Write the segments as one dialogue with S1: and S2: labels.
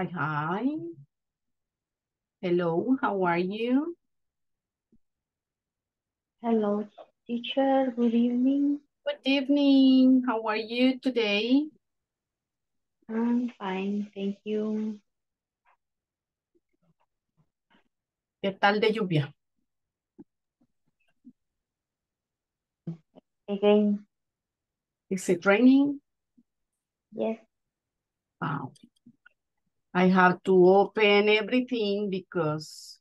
S1: Hi, hi. Hello, how are you?
S2: Hello, teacher. Good evening.
S1: Good evening. How are you today?
S2: I'm fine, thank you.
S1: ¿Qué tal de lluvia?
S2: Again,
S1: Is it raining?
S2: yes.
S1: Ah, wow. I have to open everything because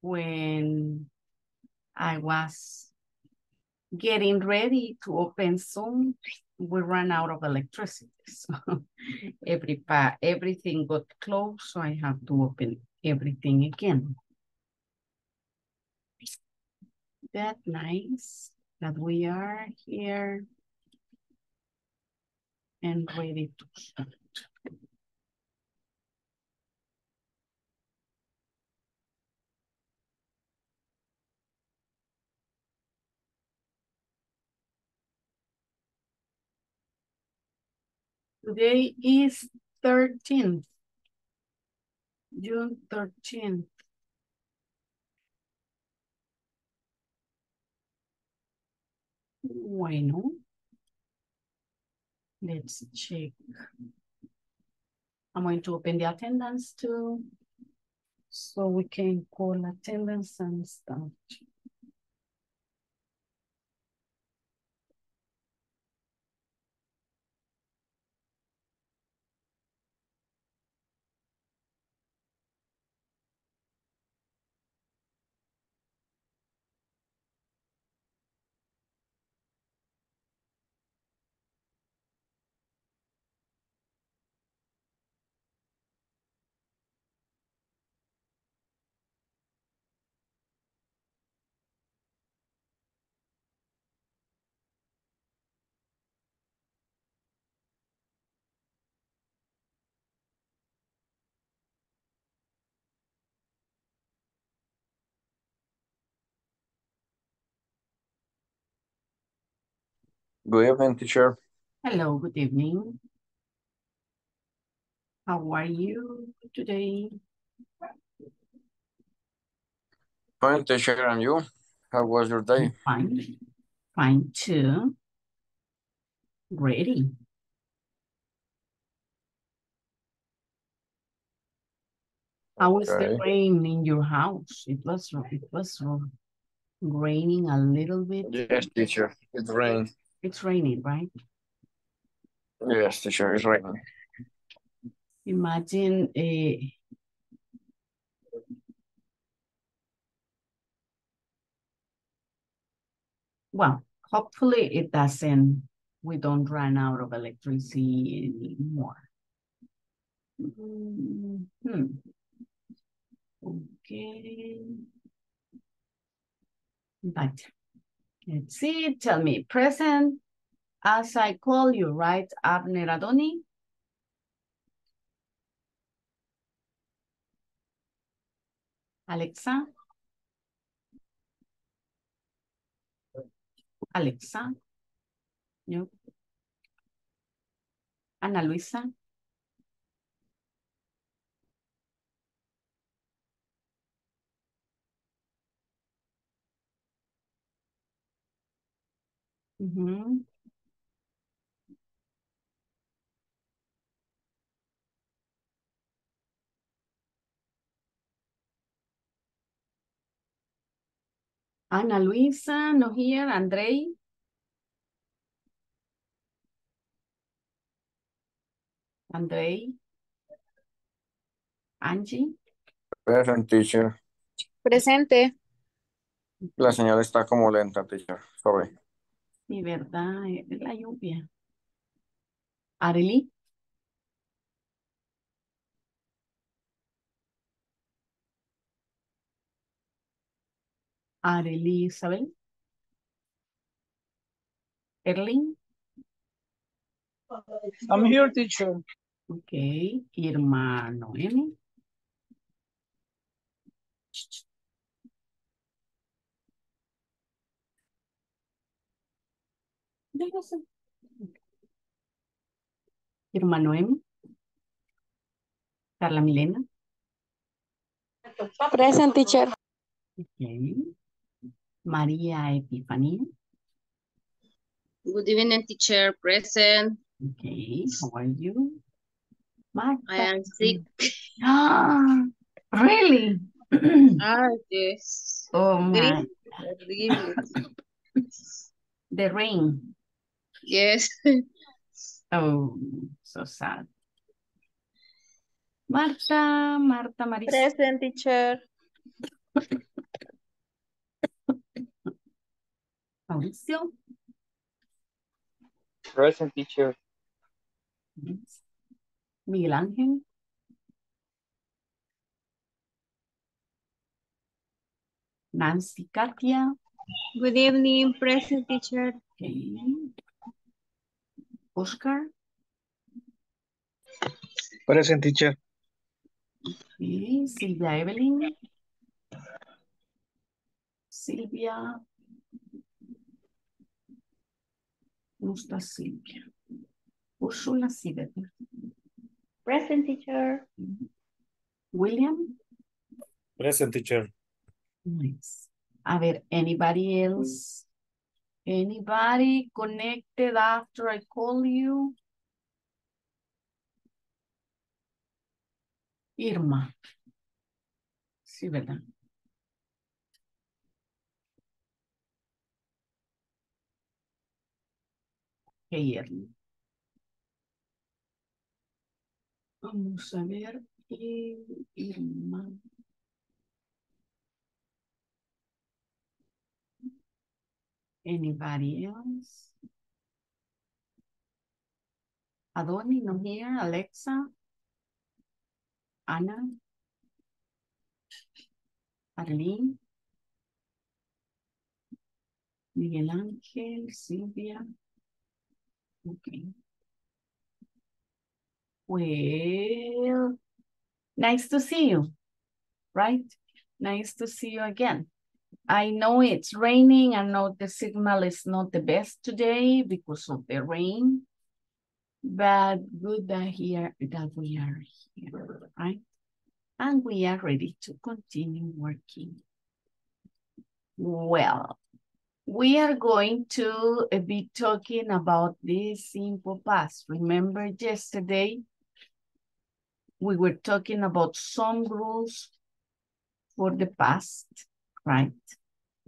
S1: when I was getting ready to open Zoom, we ran out of electricity. So every everything got closed, so I have to open everything again. That nice that we are here and ready to start. Today is 13th, June 13th. Bueno. Let's check. I'm going to open the attendance too. So we can call attendance and start.
S3: Good evening, teacher.
S1: Hello, good evening. How are you today?
S3: Fine, teacher, and you? How was your day?
S1: Fine. Fine too. Ready. How the
S3: Okay.
S1: rain in your house? It was it was raining a little bit.
S3: Yes, teacher. It raining.
S1: It's raining, right?
S3: Yes, teacher, it's raining.
S1: Imagine a well, hopefully it doesn't, we don't run out of electricity anymore. Mm hmm. Okay. But let's see, tell me, present as I call you, right, Abner Adoni? Alexa? Alexa? No. Ana Luisa? Ujú. Ana Luisa, no here, Andrei? Andrei? Angie?
S3: Present, teacher.
S4: Presente.
S3: La señal está como lenta, teacher. Sorry.
S1: Sí, verdad, es la lluvia. Arely? Arely Isabel? Erling?
S5: I'm here, teacher.
S1: Ok, Irma Noemi. Irma Noemi. Carla Milena.
S4: Present teacher.
S1: Okay. María Epifanía.
S5: Good evening, teacher. Present.
S1: Okay, how are you? Marta.
S5: I am sick.
S1: Ah, really?
S5: Ah, yes.
S1: oh my, the rain.
S5: Yes.
S1: Oh, so sad. Marta, Marta Marisa.
S4: Present teacher.
S1: Mauricio.
S3: Present teacher.
S1: Yes. Miguel Ángel. Nancy Katia.
S4: Good evening, present teacher.
S1: Okay. Oscar.
S6: Present teacher.
S1: Okay. Silvia Evelyn. Silvia. No está Silvia. Úrsula ¿verdad?
S2: Present teacher.
S1: William.
S6: Present teacher.
S1: Nice. A ver, anybody else? Anybody connected after I call you? Irma. Sí, ¿verdad? Vamos a ver. Irma. Anybody else? Adoni, no here. Alexa? Anna? Arlene? Miguel Ángel, Silvia? Okay. Well, nice to see you, right? Nice to see you again. I know it's raining. I know the signal is not the best today because of the rain, but good that here that we are here, right? And we are ready to continue working. Well, we are going to be talking about this simple past. Remember yesterday, we were talking about some rules for the past, right?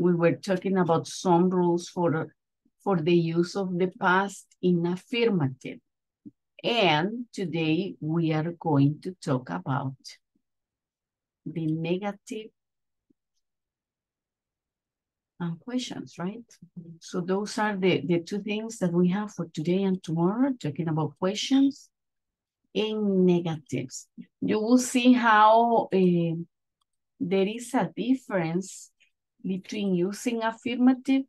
S1: We were talking about some rules for, for the use of the past in affirmative. And today we are going to talk about the negative and questions, right? So those are the, the two things that we have for today and tomorrow, talking about questions and negatives. You will see how uh, there is a difference between using affirmative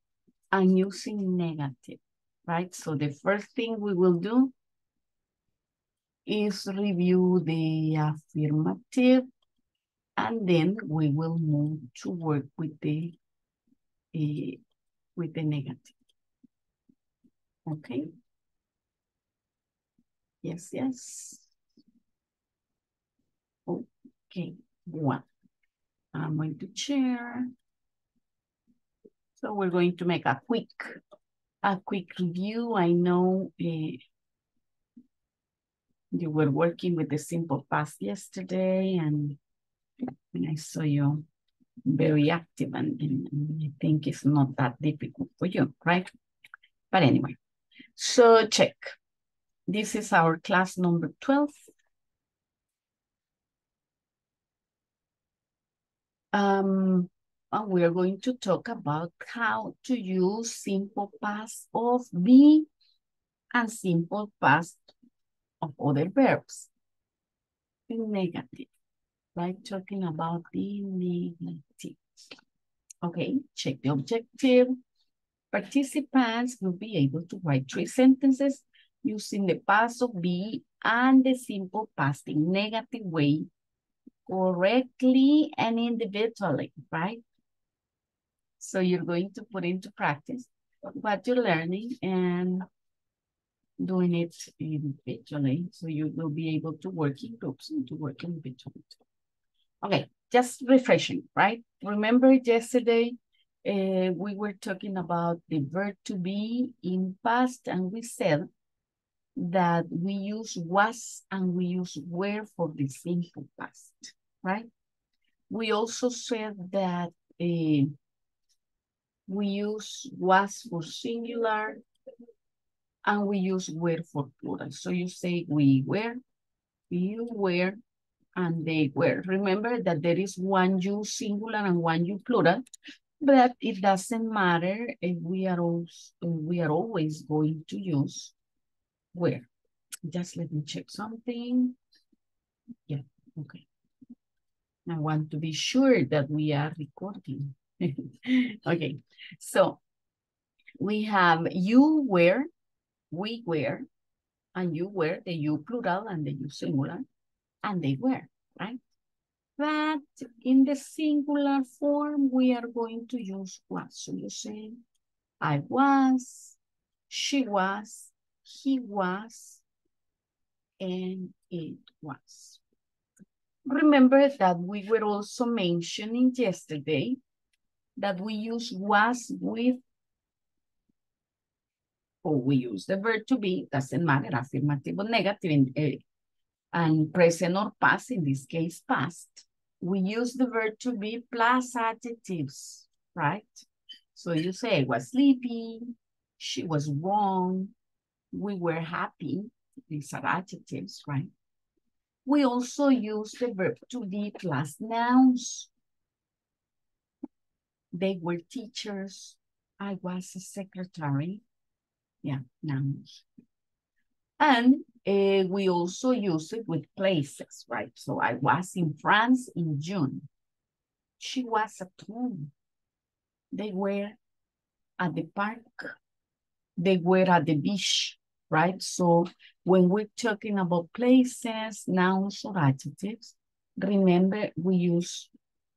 S1: and using negative, right? So the first thing we will do is review the affirmative and then we will move to work with the uh, with the negative. Okay. Yes, yes. Okay, one. I'm going to share. So we're going to make a quick, a quick review. I know uh, you were working with the simple past yesterday and, and I saw you very active and, and, I think it's not that difficult for you, right? But anyway, so check. This is our class number 12. Um, and we are going to talk about how to use simple past of be and simple past of other verbs. In negative, right? Talking about the negative. Okay, check the objective. Participants will be able to write three sentences using the past of be and the simple past in negative way correctly and individually, right? So you're going to put into practice what you're learning and doing it individually. So you will be able to work in groups and to work individually. Okay, just refreshing, right? Remember yesterday uh, we were talking about the verb to be in past and we said that we use was and we use were for the simple past, right? We also said that uh, we use was for singular and we use were for plural. So you say we were, you were, and they were. Remember that there is one you singular and one you plural, but it doesn't matter if we are we are always going to use where. Just let me check something. Yeah, okay. I want to be sure that we are recording. okay, so we have you were, we were, and you were, the you plural and the you singular, and they were, right? But in the singular form, we are going to use was. So you say, I was, she was, he was, and it was. Remember that we were also mentioning yesterday that we use was with, or we use the verb to be, doesn't matter, affirmative or negative, in, uh, and present or past, in this case past. We use the verb to be plus adjectives, right? So you say, I was sleepy, she was wrong, we were happy, these are adjectives, right? We also use the verb to be plus nouns. They were teachers. I was a secretary. Yeah, nouns. And uh, we also use it with places, right? So I was in France in June. She was at home. They were at the park. They were at the beach, right? So when we're talking about places, nouns, or adjectives, remember we use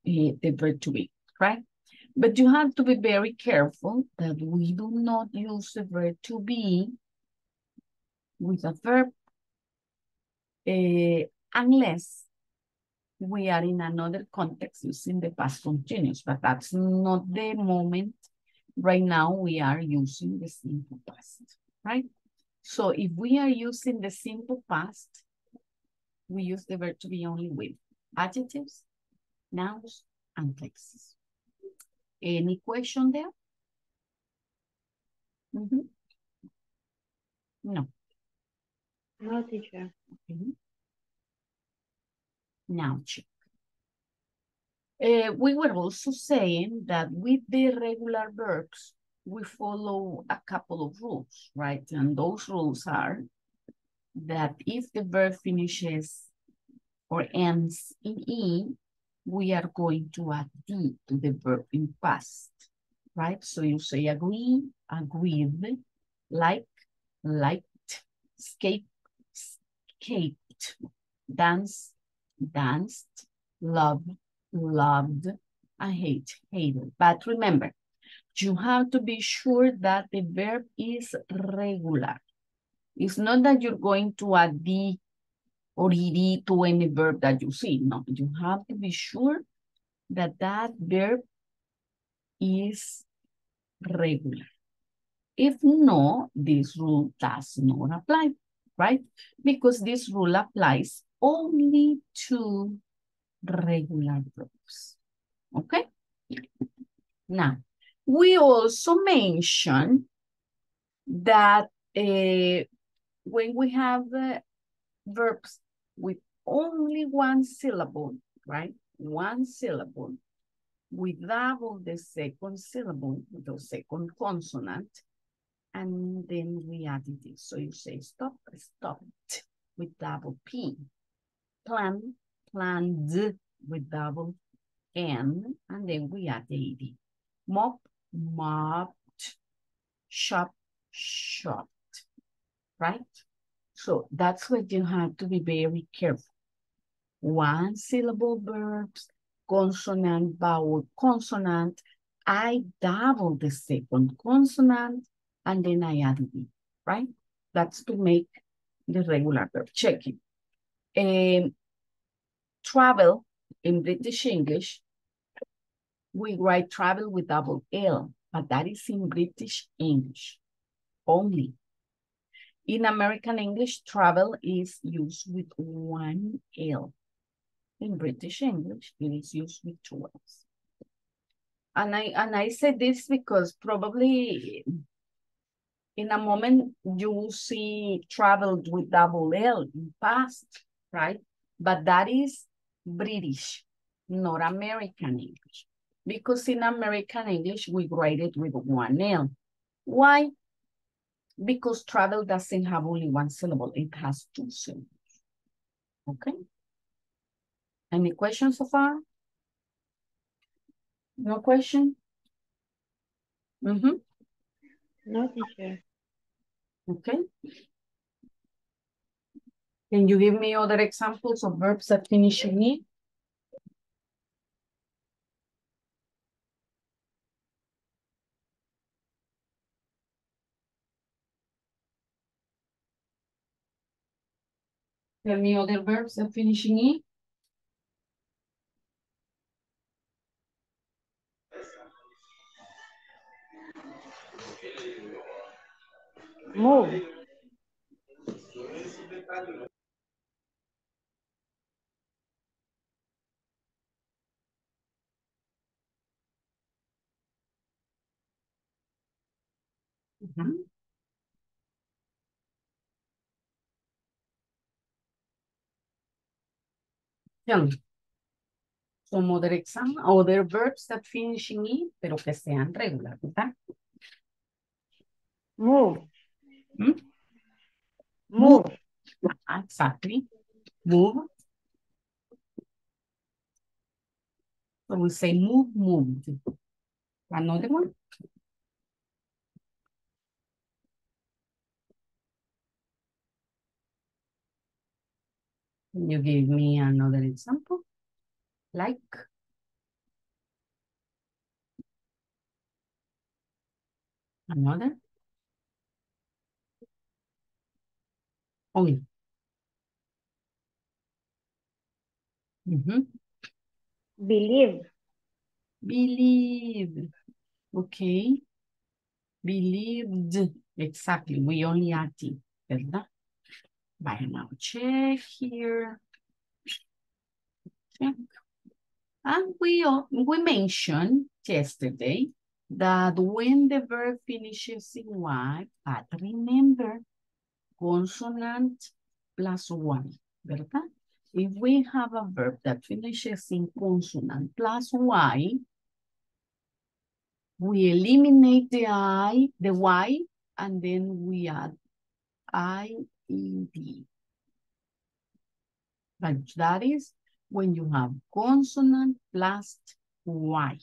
S1: uh, the verb to be, right? But you have to be very careful that we do not use the verb to be with a verb uh, unless we are in another context using the past continuous, but that's not the moment. Right now, we are using the simple past, right? So if we are using the simple past, we use the verb to be only with adjectives, nouns, and places. Any question there? Mm -hmm. No.
S2: No, teacher.
S1: Okay. Now check. Uh, we were also saying that with the regular verbs, we follow a couple of rules, right? And those rules are that if the verb finishes or ends in E, we are going to add D to the verb in past, right? So you say agree, agreed, like, liked, escape, escaped, dance, danced, loved, loved, I hate, hated. But remember, you have to be sure that the verb is regular. It's not that you're going to add the or ed to any verb that you see. No, you have to be sure that that verb is regular. If no, this rule does not apply, right? Because this rule applies only to regular verbs, okay? Now, we also mentioned that uh, when we have uh, verbs with only one syllable, right? One syllable, double the second syllable, the second consonant, and then we add this. So you say stop, stopped with double P. Plan, planned with double N, and then we add the AD. Mop, mopped, shop, shopped, right? So that's what you have to be very careful. One syllable verbs, consonant, vowel, consonant. I double the second consonant and then I add it, right? That's to make the regular verb checking. Um, travel in British English, we write travel with double L, but that is in British English only. In American English, travel is used with one L. In British English, it is used with two L's. And I, and I say this because probably in a moment you will see traveled with double L in past, right? But that is British, not American English. Because in American English, we write it with one L. Why? Because travel doesn't have only one syllable, it has two syllables. Okay? Any questions so far? No question? Mm-hmm.
S2: No, teacher.
S1: Okay. Can you give me other examples of verbs that finish in E? Tell me other verbs that finishing in E?
S2: Move.
S1: Ujú. Young. Some other exam, other verbs that finish in E, pero que sean regular, ¿verdad?
S2: Move.
S1: Hmm?
S2: Move.
S1: Ah, Exactly. Move. So we say move, moved. Another one? Can you give me another example? Like? Another? Only. Mhm.
S2: Believe.
S1: Believe. Okay. Believed. Exactly. We only add T, ¿verdad? Vaya, now check here. Check. And we, we mentioned yesterday that when the verb finishes in Y, but remember, consonant plus Y, ¿verdad? If we have a verb that finishes in consonant plus Y, we eliminate the I, the Y, and then we add I-E-D. But that is when you have consonant plus Y.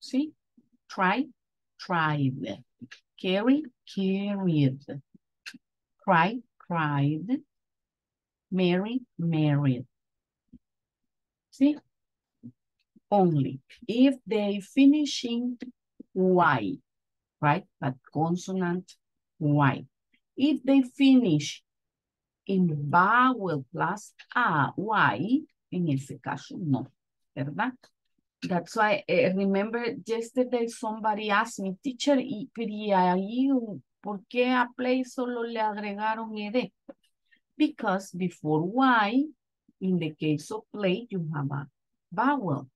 S1: See? Try, tried. Carry, carried. Cry, cried. Marry, married. See? Only if they finishing Y, right? But consonant Y. If they finish in vowel plus A, Y, en ese caso no, ¿verdad? That's why, eh, remember yesterday somebody asked me, teacher, y, y ahí, ¿por qué a play solo le agregaron ED? Because before Y, in the case of play, you have a vowel,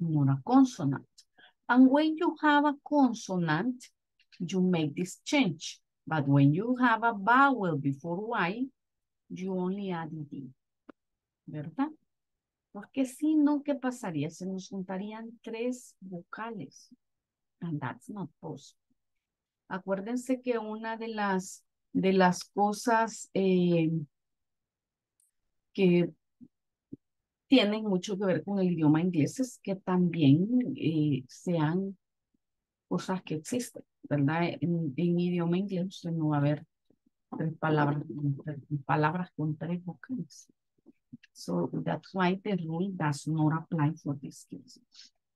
S1: not a consonant. And when you have a consonant, you make this change. But when you have a vowel before Y, you only add D. ¿Verdad? Porque si no, ¿qué pasaría? Se nos juntarían tres vocales. And that's not possible. Acuérdense que una de las, de las cosas eh, que tienen mucho que ver con el idioma inglés es que también eh, sean cosas que existen, ¿verdad? En, en idioma inglés no va a ver tres palabras, tres- palabras con tres vocales. So that's why the rule does not apply for this case.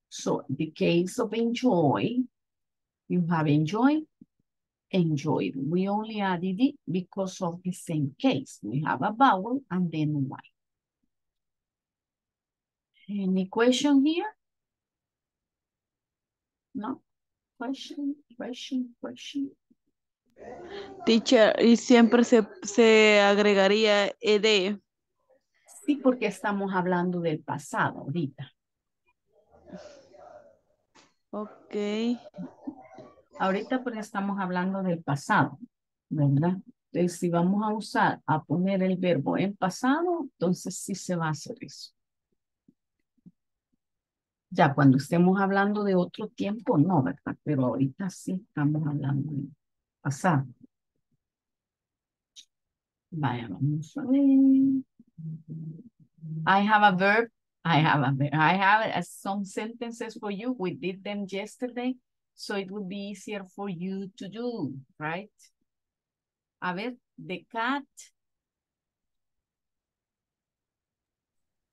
S1: So the case of enjoy, you have enjoy, enjoyed. We only added it because of the same case. We have a vowel and then Y. Any question here? No? Question, question, question.
S7: Teacher, y siempre se, se agregaría ed.
S1: Sí, porque estamos hablando del pasado ahorita.
S7: Ok.
S1: Ahorita porque estamos hablando del pasado, ¿verdad? Entonces, si vamos a usar, a poner el verbo en pasado, entonces sí se va a hacer eso. Ya cuando estemos hablando de otro tiempo, no, ¿verdad? Pero ahorita sí estamos hablando de pasado. Vaya, vamos a ver. I have a verb. I have a verb. I have some sentences for you. We did them yesterday, so it would be easier for you to do, right? A ver, the cat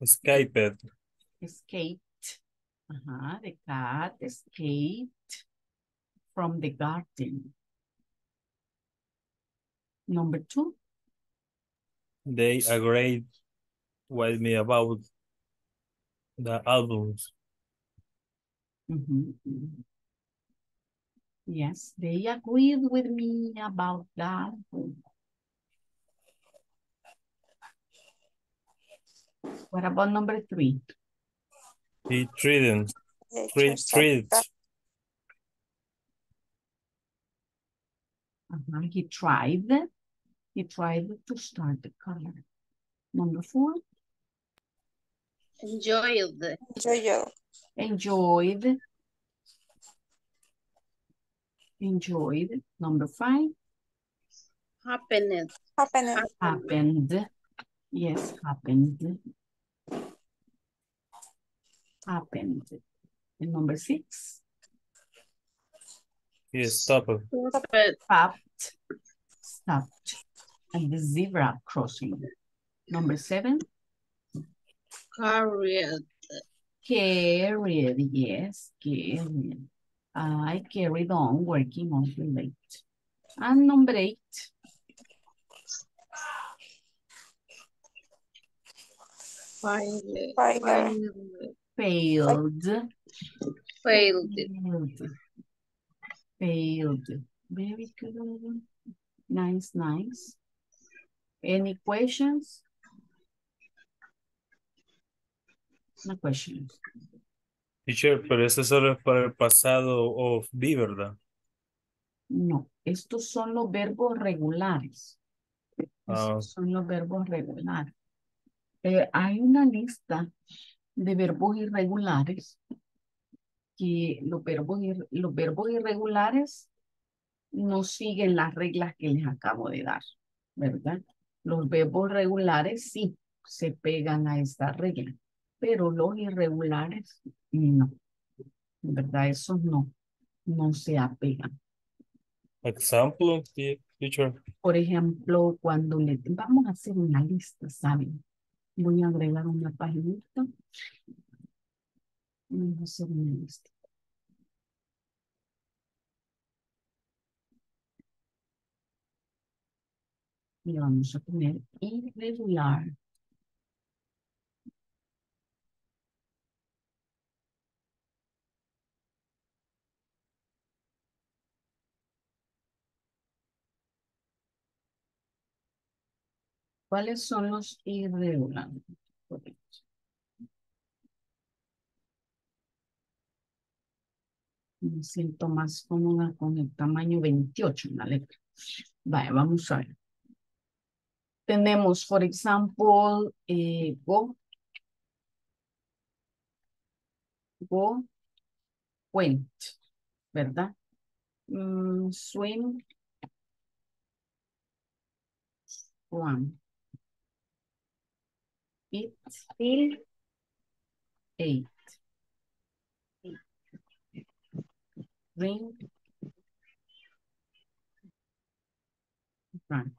S6: Skyped.
S1: escaped. Uh-huh, the cat escaped from the garden. Number two,
S6: They agreed with me about the albums.
S1: Mhm, mhm. Yes, they agreed with me about that. What about number three?
S6: He treated, treat, treated,
S1: Uh-huh, He tried, he tried to start the car. Number four,
S5: Enjoyed.
S1: enjoyed. Enjoyed. Enjoyed. Number five,
S5: Happened.
S1: Happened. happened. Yes, happened. Happened. And number six,
S6: he stopped.
S5: Stopped.
S1: stopped. Stopped. And the zebra crossing. Number seven,
S5: Carried.
S1: carried. Yes, carried. I carried on working until late. And number eight,
S5: Failed.
S1: Failed.
S5: Failed.
S1: Failed. Failed. Very good. Nice, nice. Any questions? No questions.
S6: Teacher, pero eso solo es para el pasado of be, ¿verdad?
S1: No, estos son los verbos regulares.
S6: Ah.
S1: Estos son los verbos regulares. Eh, hay una lista de verbos irregulares que los verbos, los verbos irregulares no siguen las reglas que les acabo de dar, ¿verdad? Los verbos regulares sí se pegan a esta regla, pero los irregulares no. ¿Verdad? Esos no, no se apegan.
S6: Example, te- teacher.
S1: Por ejemplo, cuando le vamos a hacer una lista, ¿saben? Voy a agregar una paginita. Vamos a hacer una lista. Y vamos a poner irregular. ¿Cuáles son los irregulares? Me siento más cómoda con el tamaño 28 en la letra. Vaya, vamos a ver. Tenemos, por ejemplo, eh, go. Go. Went. ¿Verdad? Mm, swim. Swam. Eat.
S2: Still,
S1: Ate. Drink. Drank.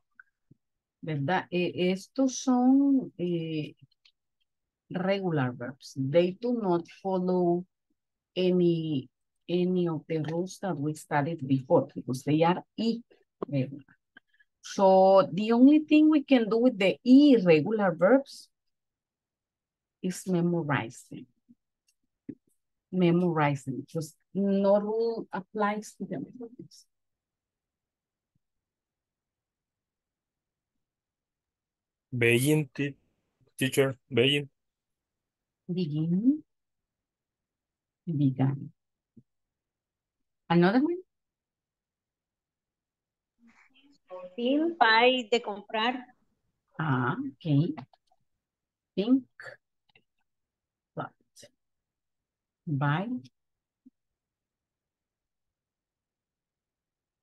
S1: ¿Verdad? Eh, estos son eh, regular verbs. They do not follow any any of the rules that we studied before because they are irregular. So the only thing we can do with the irregular verbs is. Memorize them. Just no rule applies to them.
S6: Begin, te- teacher, begin.
S1: Begin. Began. Another one?
S2: Feel.
S4: Buy de comprar.
S1: Ah, okay. Think. Buy.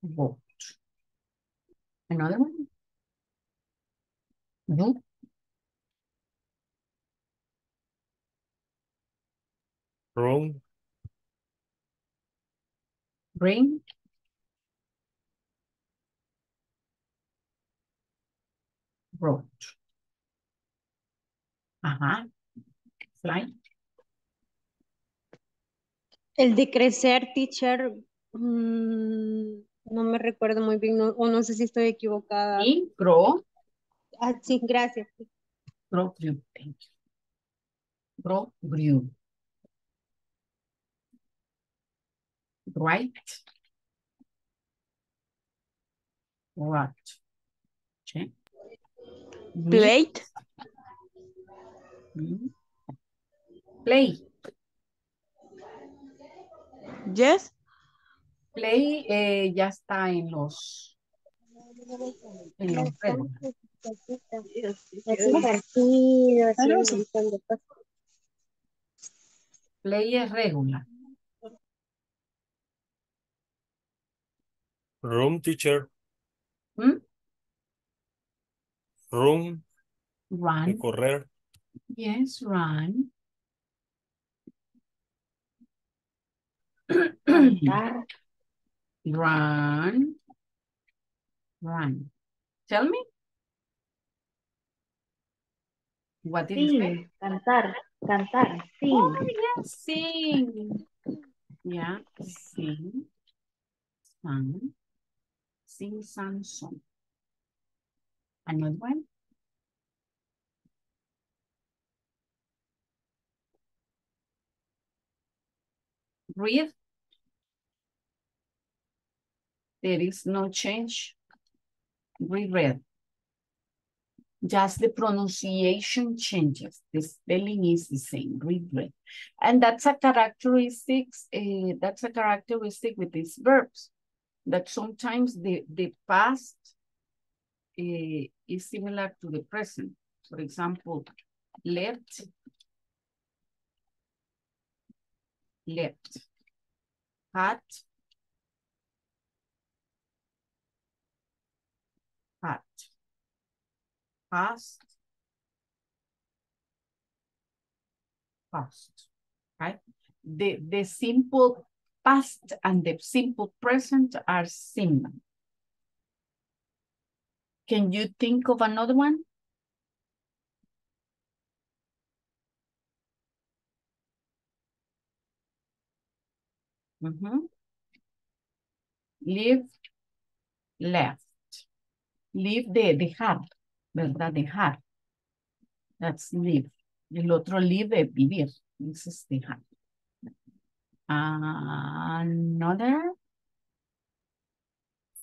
S1: Vote. Another one? Do.
S6: Room,
S1: Bring. Wrote. Ajá. Fly.
S4: El de crecer, teacher. mm, no me recuerdo muy bien, no- o no sé si estoy equivocada.
S1: Y grow.
S4: Ah, sí, gracias.
S1: Grow grew. Thank you. Grow grew. Right. What? Check.
S7: Plate.
S1: Mm. Play.
S7: Yes.
S1: Play eh, ya está en los en los. Play es regular.
S6: room, teacher.
S1: ¿Mm?
S6: Room, de
S1: Run.
S6: correr.
S1: Yes, run. Run. Run. Tell me. What did you say?
S2: Sing. Cantar. Cantar. Sing.
S1: Oh, yes, sing. Yeah, sing. Sing. Sing some song. Another one. Read. There is no change. Reread. Just the pronunciation changes. The spelling is the same. Reread. And that's a characteristic, uh, that's a characteristic with these verbs. That sometimes the, the past uh, is similar to the present. For example, left, left, hat, hat, past, past, right? The, the simple past and the simple present are similar. Can you think of another one? Mhm. Live, left. Live de dejar, ¿verdad? Dejar. That's live. El otro live es vivir. This is dejar. Another.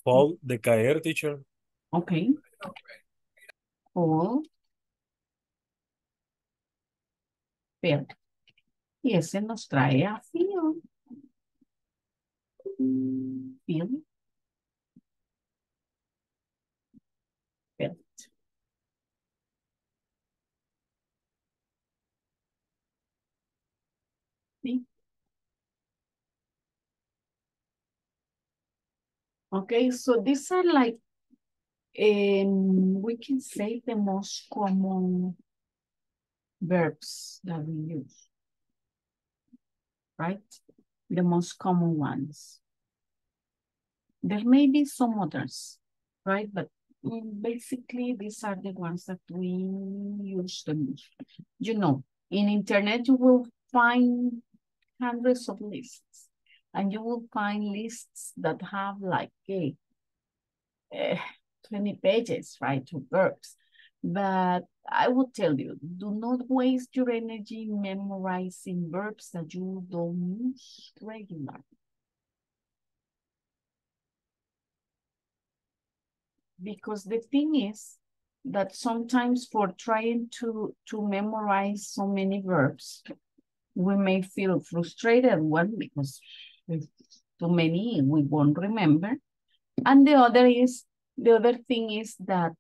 S6: Fall, de caer, teacher.
S1: Okay. Fall. Fail. Y ese nos trae a feel. Feel. Felt. Sí. Okay, so these are like, um, we can say the most common verbs that we use. Right? The most common ones. There may be some others, right? But mm, basically these are the ones that we use the most. You know, in internet you will find hundreds of lists. and you will find lists that have like a, eh, 20 pages, right, to verbs. But I will tell you, do not waste your energy memorizing verbs that you don't use regularly. Because the thing is that sometimes for trying to, to memorize so many verbs, we may feel frustrated, one, because with too many we won't remember. And the other is, the other thing is that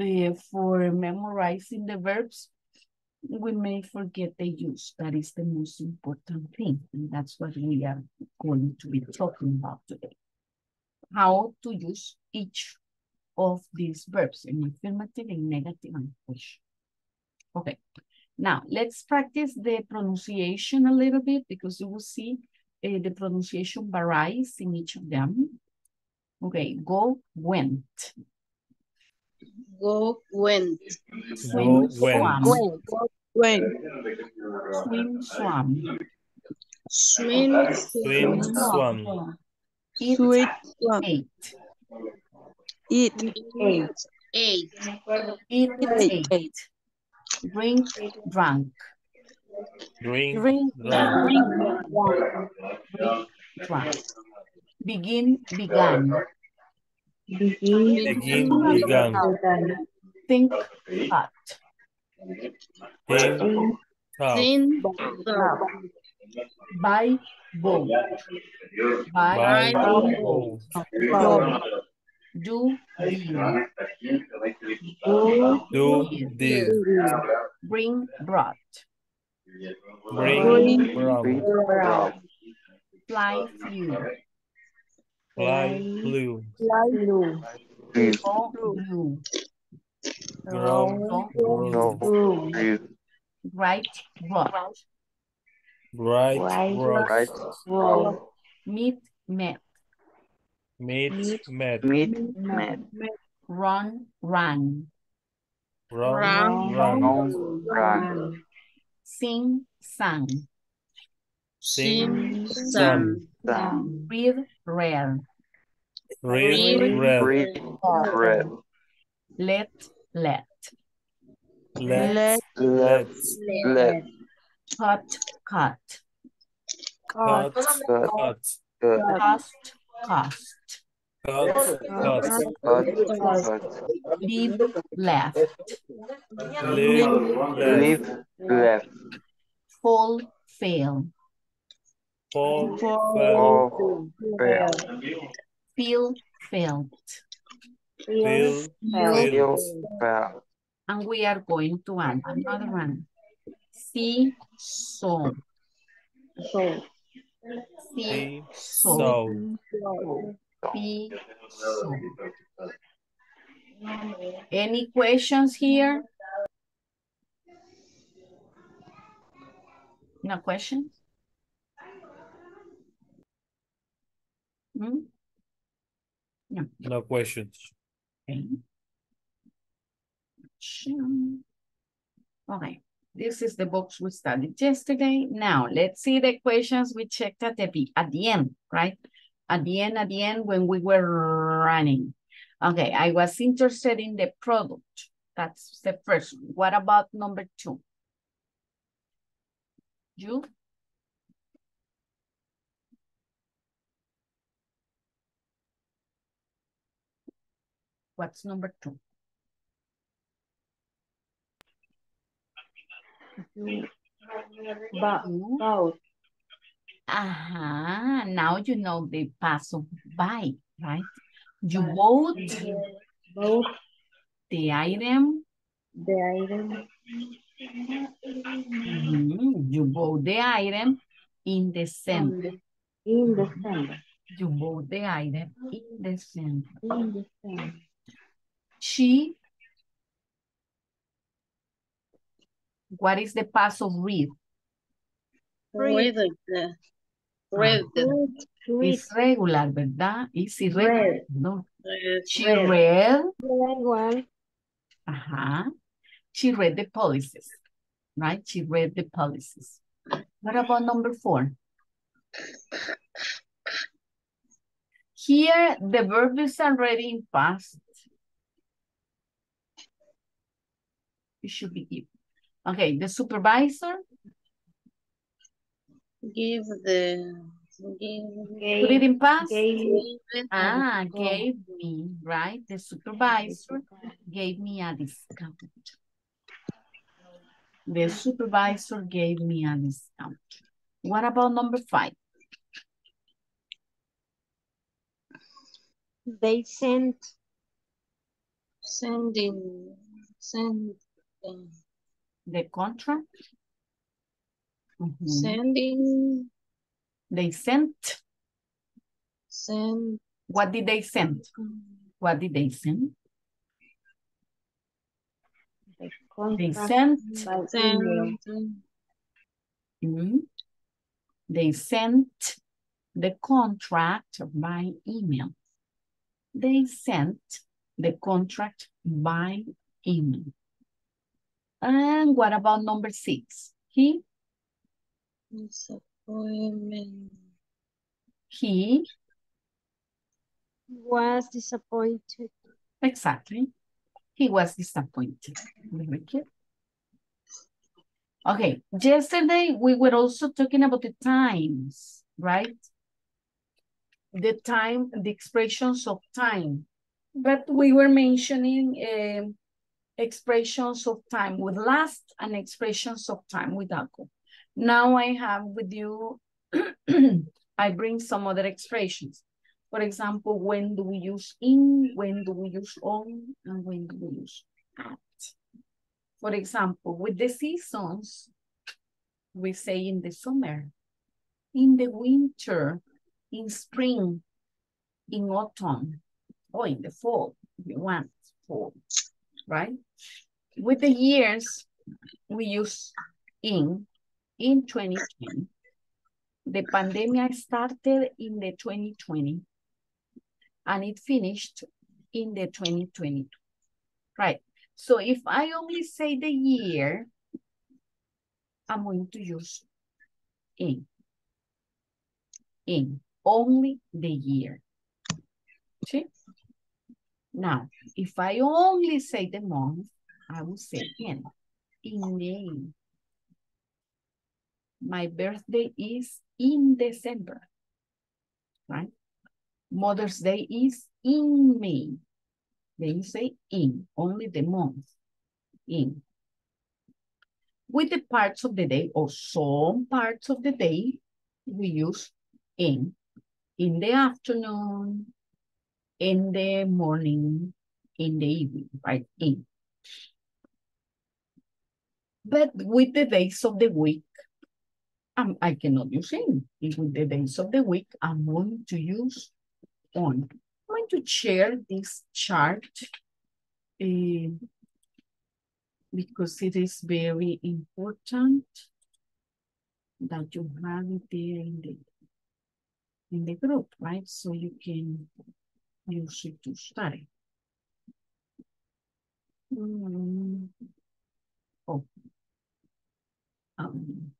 S1: uh, for memorizing the verbs, we may forget the use. That is the most important thing. And that's what we are going to be talking about today. How to use each of these verbs in affirmative, in negative, and question. Okay, now let's practice the pronunciation a little bit because you will see uh, the pronunciation varies in each of them. Okay, go, went.
S5: Go, went.
S1: Swim,
S6: Go, went.
S1: swam.
S7: When,
S1: Swim, swam.
S5: Swim,
S6: Swim, swam.
S1: Eat,
S7: sweet, one,
S1: ate.
S7: Eat,
S5: eight.
S1: Eat,
S7: Ate.
S1: ate. Drink, drank.
S6: Drink,
S1: Drink,
S6: drank.
S1: drank. Begin, began.
S6: Begin, began.
S1: Think, thought.
S6: Think, thought.
S5: Sin,
S1: Buy, bought.
S6: Buy,
S1: Buy,
S6: bought.
S1: bought. Do, did.
S6: Do, did.
S1: Bring, brought.
S6: Bring, brought.
S1: Fly, flew.
S6: Fly, flew.
S1: Go, blew.
S6: Grow,
S1: Go,
S6: grew.
S1: grew. Write, wrote.
S6: Bright, brought.
S1: Meet, met.
S6: Meet, met.
S1: Run, ran.
S6: Run,
S5: Run.
S6: run.
S1: Sing, sang.
S6: Sing,
S5: Sin,
S6: sun.
S1: Read, read.
S6: Read, read.
S1: Let, let.
S6: Let, let.
S1: Cut, cut.
S6: Cut, cut.
S1: Cost, cost.
S6: Cut, cut.
S1: Leave, left.
S6: Live, left.
S1: Fall, fail.
S6: Fall, fail.
S1: Feel, felt.
S6: Feel, fell.
S1: And we are going to add another one. See, saw. See,
S6: See,
S1: saw. See. Any questions here? No questions? Hmm?
S6: No No questions.
S1: Okay. Okay, this is the box we studied yesterday. Now, let's see the questions we checked at the, at the end, right? At the end, at the end, when we were running. Okay, I was interested in the product. That's the first one. What about number two? You? What's number two? Two. Uh-huh. Now you know the pass of buy, right? You bought
S2: Both
S1: the item.
S2: the item
S1: Mhm. You bought the item in December.
S2: in December.
S1: You bought the item in December.
S2: In December.
S1: She. What is the past of read?
S5: read, read,
S1: Es regular, ¿verdad? Es irregular,
S2: Read.
S1: no.
S5: read,
S1: She
S2: Read.
S1: read.
S2: Igual.
S1: Uh-huh. She read the policies, right? She read the policies. What about number four? Here, the verb is already in past. It should be give. Okay, the supervisor,
S5: Give the, give,
S1: put it in past.
S5: give it
S1: Ah, gave me, right? The supervisor gave me a discount. The supervisor gave me a discount. What about number five?
S4: They sent
S5: sending, send, uh,
S1: The contract? Mhm.
S5: sending,
S1: They sent.
S5: send,
S1: What did they send? What did they send?
S4: the
S1: They
S4: contract
S1: sent.
S4: by email.
S5: send,
S1: Mhm. They sent the contract by email. They sent the contract by email. And what about number six? He,
S5: disappointment,
S1: he,
S4: Was disappointed.
S1: exactly. He was disappointed. Okay, yesterday we were also talking about the times, right? The time, the expressions of time. But we were mentioning um, expressions of time with last and expressions of time with alcohol. Now I have with you, I bring some other expressions. For example, when do we use in, when do we use on, and when do we use at? For example, with the seasons, we say in the summer, in the winter, in spring, in autumn, or in the fall, if you want, fall, right? With the years, we use in, in 2020. The pandemic started in the 2020 and it finished in the 2022, right? So if I only say the year, I'm going to use in. In, only the year. See? Now, if I only say the month, I will say in. In May. My birthday is in December, right? Mother's Day is in May. Then you say in, only the month, in. With the parts of the day or some parts of the day, we use in. In the afternoon, in the morning, in the evening, right? In. But with the days of the week, um, I cannot use in. With the days of the week, I'm going to use on. I'm going to share this chart uh, because it is very important that you have it there in the in the group, right? So you can use it to study. Mm. Oh. Um.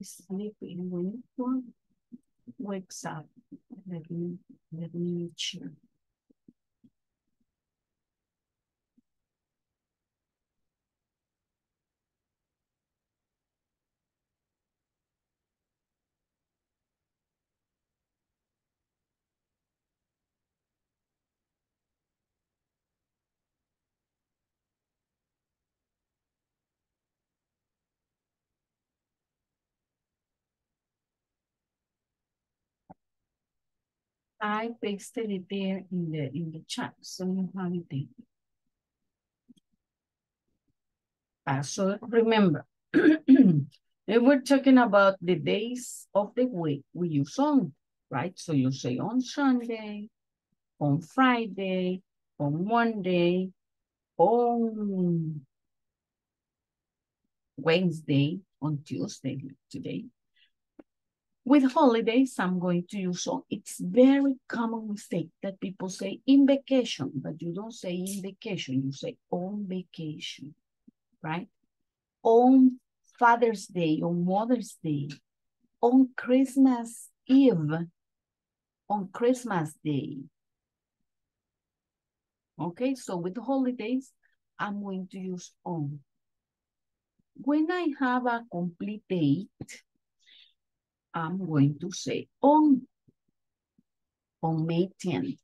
S1: Is sleeping, when one wakes up, let me, let I pasted it there in the in the chat, so you have it there. Uh, so remember, we're talking about the days of the week, we use on, right? So you say on Sunday, on Friday, on Monday, on Wednesday, on Tuesday, today, With holidays, I'm going to use on. It's very common mistake that people say in vacation, but you don't say in vacation, you say on vacation, right? On Father's Day, on Mother's Day, on Christmas Eve, on Christmas Day. Okay, so with holidays, I'm going to use on. When I have a complete date, I'm going to say on, on May 10th.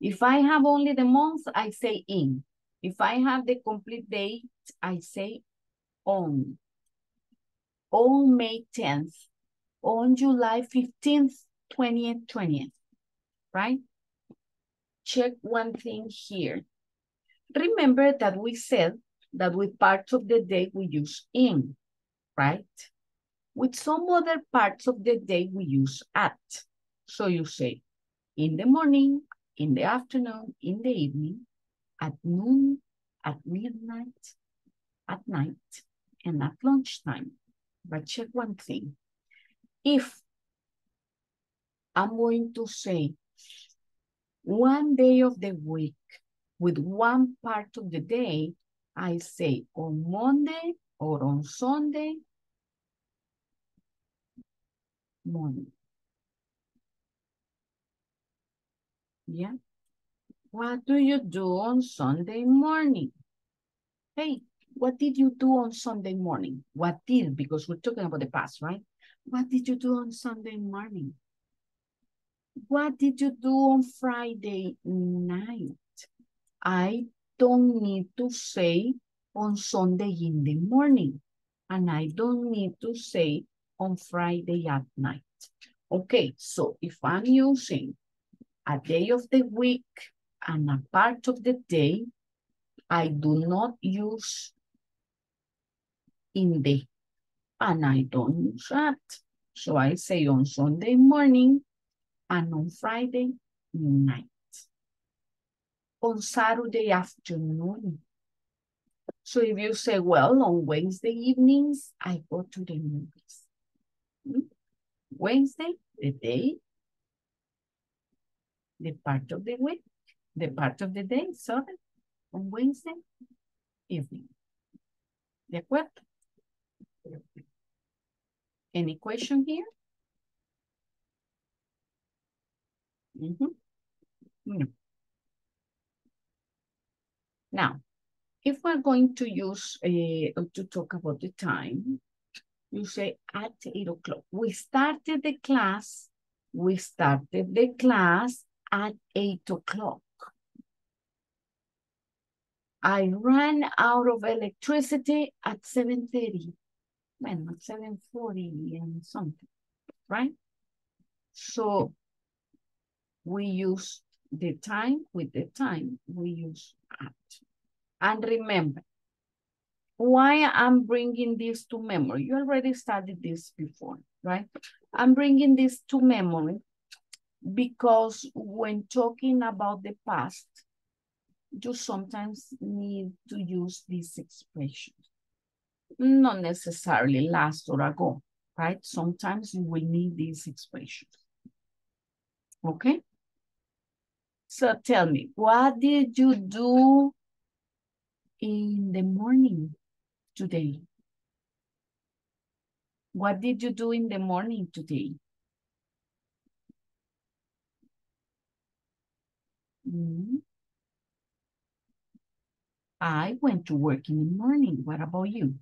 S1: If I have only the month, I say in. If I have the complete date, I say on. On May 10th, on July 15th, 20th, 20th, right? Check one thing here. Remember that we said that with parts of the day we use in, right? With some other parts of the day we use at. So you say in the morning, in the afternoon, in the evening, at noon, at midnight, at night, and at lunchtime. But check one thing. If I'm going to say one day of the week with one part of the day, I say on Monday or on Sunday morning. Yeah. What do you do on Sunday morning? Hey, what did you do on Sunday morning? What did, because we're talking about the past, right? What did you do on Sunday morning? What did you do on Friday night? I don't need to say on Sunday in the morning. And I don't need to say on Friday at night. Okay, so if I'm using a day of the week and a part of the day, I do not use in the, and I don't use at. So I say on Sunday morning and on Friday night. On Saturday afternoon. So if you say, well, on Wednesday evenings, I go to the movies. Wednesday, the day, the part of the week, the part of the day, sorry, on Wednesday evening. ¿De acuerdo? Any question here? Mm -hmm. no. Now, if we're going to use, uh, to talk about the time, you say at 8 o'clock. We started the class, we started the class at 8 o'clock. I ran out of electricity at 7.30. Well, 7.40 and something, right? So we use the time with the time, we use at. And remember, why I'm bringing this to memory. You already studied this before, right? I'm bringing this to memory because when talking about the past, you sometimes need to use these expressions. Not necessarily last or ago, right? Sometimes you will need these expressions. Okay? So tell me, what did you do in the morning today? What did you do in the morning today? Mm. I went to work in the morning. What about you?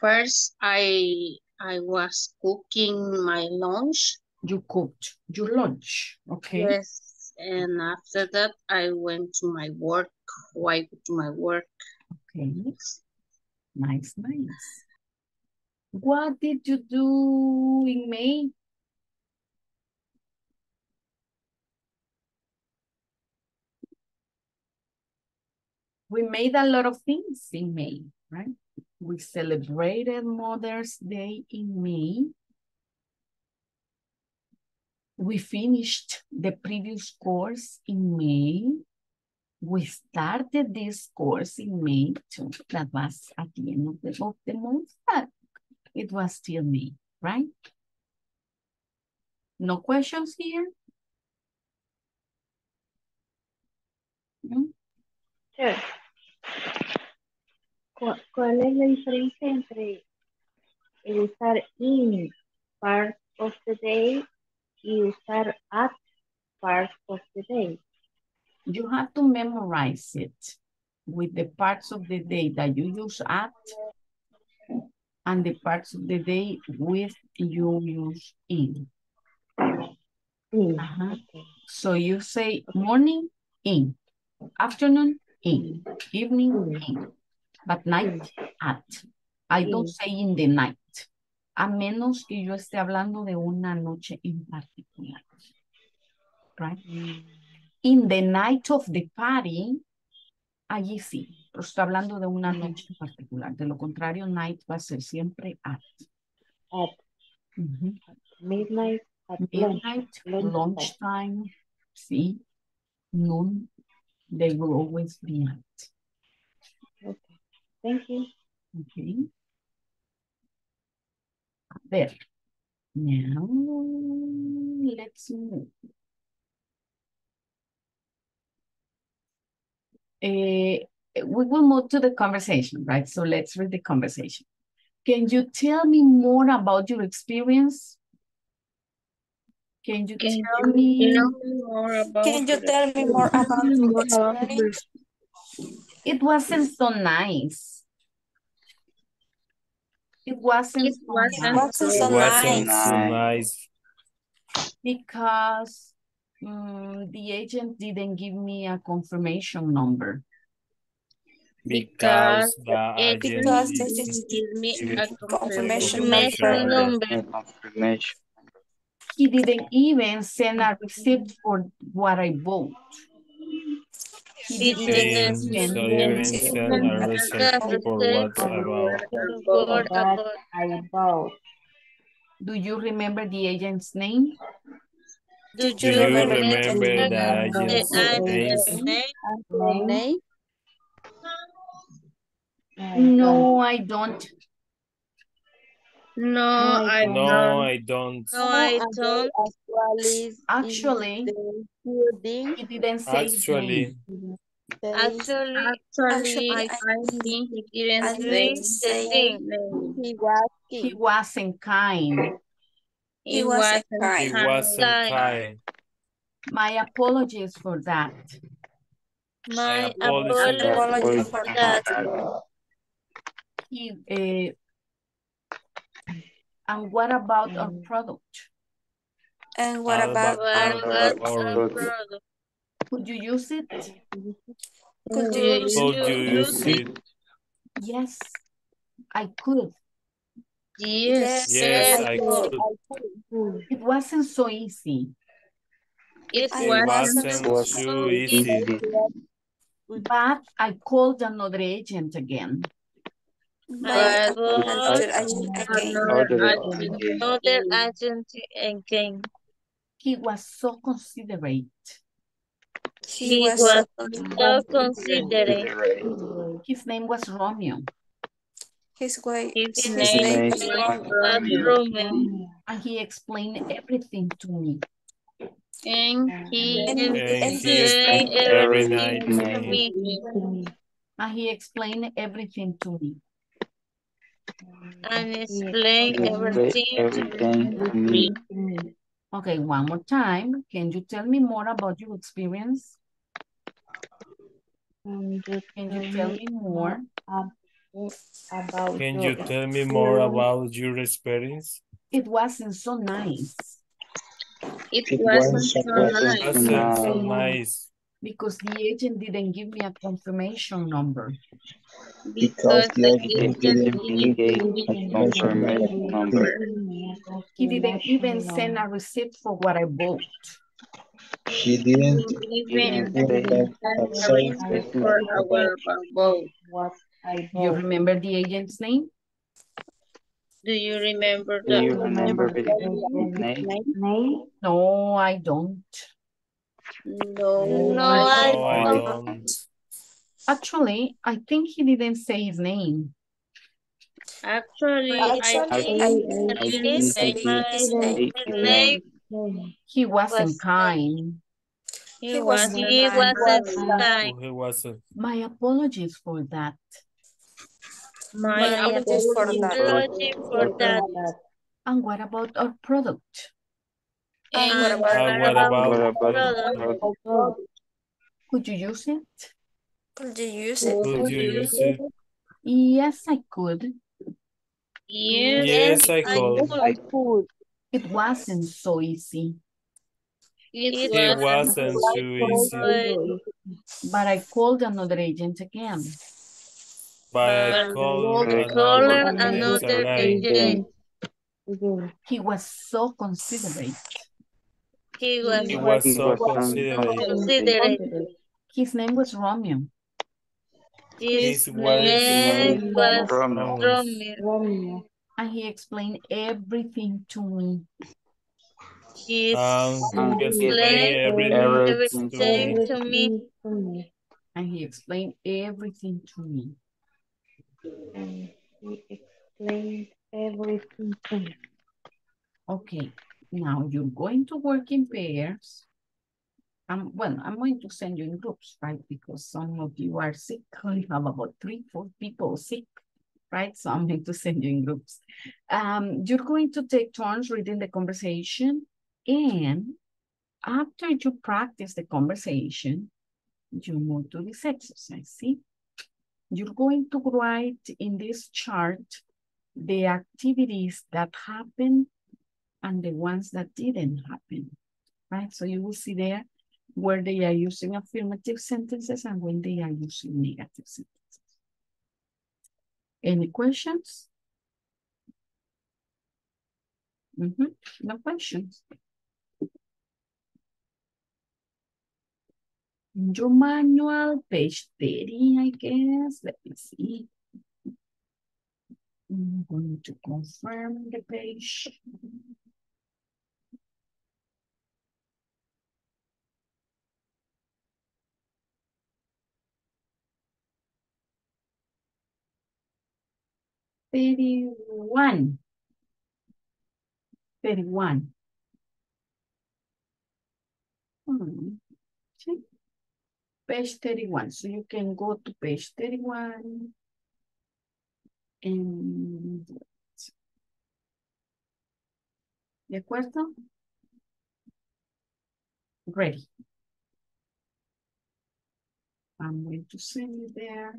S8: First, I I was cooking my lunch.
S1: You cooked your lunch, okay?
S8: Yes, and after that, I went to my work. Why to my work?
S1: Okay, nice, nice. What did you do in May? We made a lot of things in May, right? We celebrated Mother's Day in May. We finished the previous course in May. We started this course in May too. That was at the end of the, of the month. But it was still me, right? No questions here? Mm,
S2: Sure. ¿Cu- ¿Cuál es la diferencia entre el usar in part of the day y usar at part of the day?
S1: You have to memorize it with the parts of the day that you use at and the parts of the day with you use in.
S2: In.
S1: Ajá.
S2: Okay.
S1: So you say morning, in, afternoon, in, evening, in, but night, at. I don't say in the night, a menos que yo esté hablando de una noche en particular. Right? In the night of the party, allí sí, pero está hablando de una noche en particular. De lo contrario, night va a ser siempre at.
S2: At midnight, at lunch.
S1: Midnight,
S2: lunchtime.
S1: lunchtime, sí, noon, they will always be at.
S2: Okay. Thank you.
S1: Okay. There. Now, let's move. Eh, we will move to the conversation, right? So let's read the conversation. Can you tell me more about your experience? Can you
S8: Can
S1: tell
S8: you
S1: me?
S8: tell me more about
S9: Can you tell me more about your experience?
S1: It wasn't so nice. It wasn't
S8: It wasn't
S1: nice
S9: wasn't so
S6: wasn't
S9: nice.
S6: so nice
S1: because mm, the agent didn't give me a confirmation number.
S6: because
S8: Because
S6: the
S8: it
S6: agency
S9: Because
S8: didn't
S9: this is
S8: give me a
S9: confirmation
S8: confirmation
S9: number.
S8: number.
S3: confirmation.
S1: He didn't even send a receipt for what I bought.
S8: He
S1: didn't
S8: didn't
S6: so
S1: send
S6: even
S1: me
S6: send a receipt for what's about.
S8: What about
S1: Do you remember the agent's name?
S8: do
S6: Do you remember the
S8: the
S6: agent's
S8: agent's
S6: name?
S8: name?
S2: Name?
S1: No, I don't.
S8: No, I
S6: No,
S8: don't.
S6: I don't.
S8: No, I don't.
S1: Actually, actually he didn't say
S6: Actually.
S8: Actually,
S9: Actually,
S8: actually, I
S9: I
S8: think he didn't say
S9: didn't
S8: the
S9: say
S8: thing name.
S1: He wasn't kind.
S8: He
S9: He wasn't
S8: wasn't
S9: kind.
S6: he wasn't kind.
S1: My apologies for that.
S8: My
S6: I
S8: apologies for
S9: for
S8: that.
S9: that.
S1: He, uh, and what about our mm. product?
S9: And what
S6: How
S9: about
S8: What
S9: our product?
S8: our
S3: product?
S8: product?
S1: Could you use it?
S9: Could you
S8: you
S6: Could you
S8: use
S6: use
S8: it?
S6: it?
S1: Yes, I could.
S8: Yes,
S9: Yes,
S6: Yes,
S8: yes,
S6: I could.
S1: It wasn't so easy,
S8: It
S6: It
S8: wasn't
S9: wasn't
S6: wasn't
S8: so
S6: too easy.
S1: but I called another agent again.
S9: But
S8: But
S9: another agent again.
S8: another agent,
S3: agent.
S8: another agent again.
S1: He was so considerate.
S9: He
S8: He
S9: was
S8: was
S9: so
S8: so considerate.
S1: His name was Romeo,
S9: his way
S8: His
S9: his
S8: name
S9: name
S3: name
S9: is
S3: is
S9: Ron.
S8: was Romeo,
S1: and he explained everything to me.
S8: and he
S9: And-
S6: And
S8: explained
S6: he spent every
S8: everything
S6: to
S8: to
S6: me.
S8: me.
S1: And he explained everything to me.
S8: And explained
S3: Explain
S8: everything
S3: everything to me.
S8: me.
S1: Okay, one more time. Can you tell me more about your experience?
S2: Can you
S1: tell me more?
S2: about
S6: Can
S2: your
S6: you tell me more
S2: experience?
S6: about your experience?
S1: It wasn't so nice
S8: It
S3: It
S8: wasn't
S3: wasn't
S8: so
S3: so
S8: nice
S6: Wasn't so
S3: nice.
S6: Nice
S1: because the agent didn't give me a confirmation number.
S8: because the
S3: agent
S8: agent
S3: didn't
S8: didn't give me
S3: a confirmation number.
S1: He didn't even send a receipt for what I bought.
S3: She didn't
S8: even
S3: even take a
S8: a receipt for our boat.
S2: What I
S1: You remember the agent's name?
S8: Do you remember
S3: Do you
S8: the
S3: remember the name?
S2: Name?
S1: No, I don't.
S8: No,
S2: No,
S8: no,
S2: I
S8: I
S6: No, I
S8: don't.
S6: don't.
S1: Actually, I think he didn't say his name.
S8: Actually, I
S9: Actually,
S8: think
S9: I
S8: that
S9: think
S8: his
S9: I think his name
S8: his name
S1: He wasn't
S8: was-
S1: kind.
S8: he
S9: He
S8: was
S9: wasn't
S8: he
S9: kind.
S8: wasn't kind.
S6: he wasn't.
S1: My apologies for that.
S8: My
S9: My apologies for that.
S8: for that.
S1: And what about our product?
S9: And
S8: And
S9: what
S6: Uh, what about-
S3: What
S8: product?
S3: about
S1: Could you use it?
S9: could you use it?
S6: Could you use it?
S1: Yes, I could.
S8: Yes,
S6: Yes, I
S8: I
S6: could.
S8: could.
S4: could.
S1: It wasn't so easy,
S8: It,
S6: It
S8: wasn't
S6: wasn't too easy,
S8: good.
S1: but I called another agent again.
S6: but I
S8: But
S6: called another
S8: another
S6: agent.
S8: agent.
S1: He was so considerate.
S8: He was
S6: He was
S3: He
S6: so
S3: was
S6: considerate.
S8: considerate.
S1: His name was Romeo.
S8: His
S6: His was-
S8: name was
S3: Romeo.
S8: Romeo.
S1: And he explained everything to me.
S8: He
S6: Um,
S8: explained
S6: explained everything
S3: everything
S6: to me.
S8: everything to me.
S1: And he explained everything to me.
S2: And he explained everything to me.
S1: Okay, now you're going to work in pairs. Um, well, I'm going to send you in groups, right? Because some of you are sick. I have about three, four people sick, right? So I'm going to send you in groups. Um, you're going to take turns reading the conversation. And after you practice the conversation, you move to this exercise, see? You're going to write in this chart the activities that happened and the ones that didn't happen, right? So you will see there where they are using affirmative sentences and when they are using negative sentences. Any questions? Mhm, No questions. Your manual, page 30, I guess. Let me see. I'm going to confirm the page. Thirty-one. Thirty-one. Hmm. See? Page thirty-one, so you can go to page thirty-one. And. ¿De acuerdo? Ready. I'm going to send you there.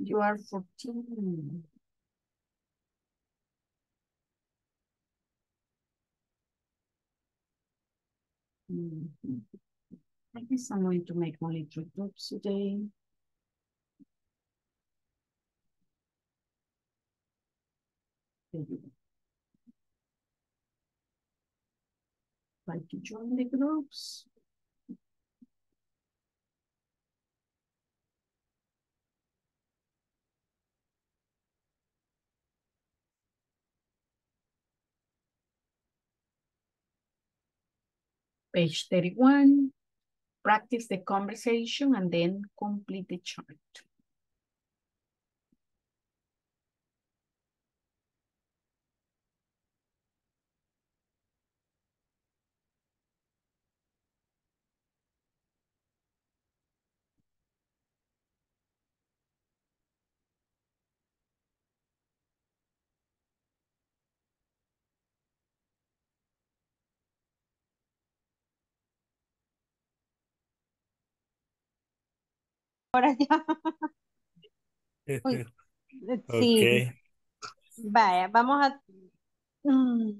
S1: You are fourteen. Mhm. I guess I'm going to make only two groups today. You. Like to join the groups. Page 31, practice the conversation and then complete the chart.
S4: Ahora ya. Uy. Sí. Vaya, vamos a. mm,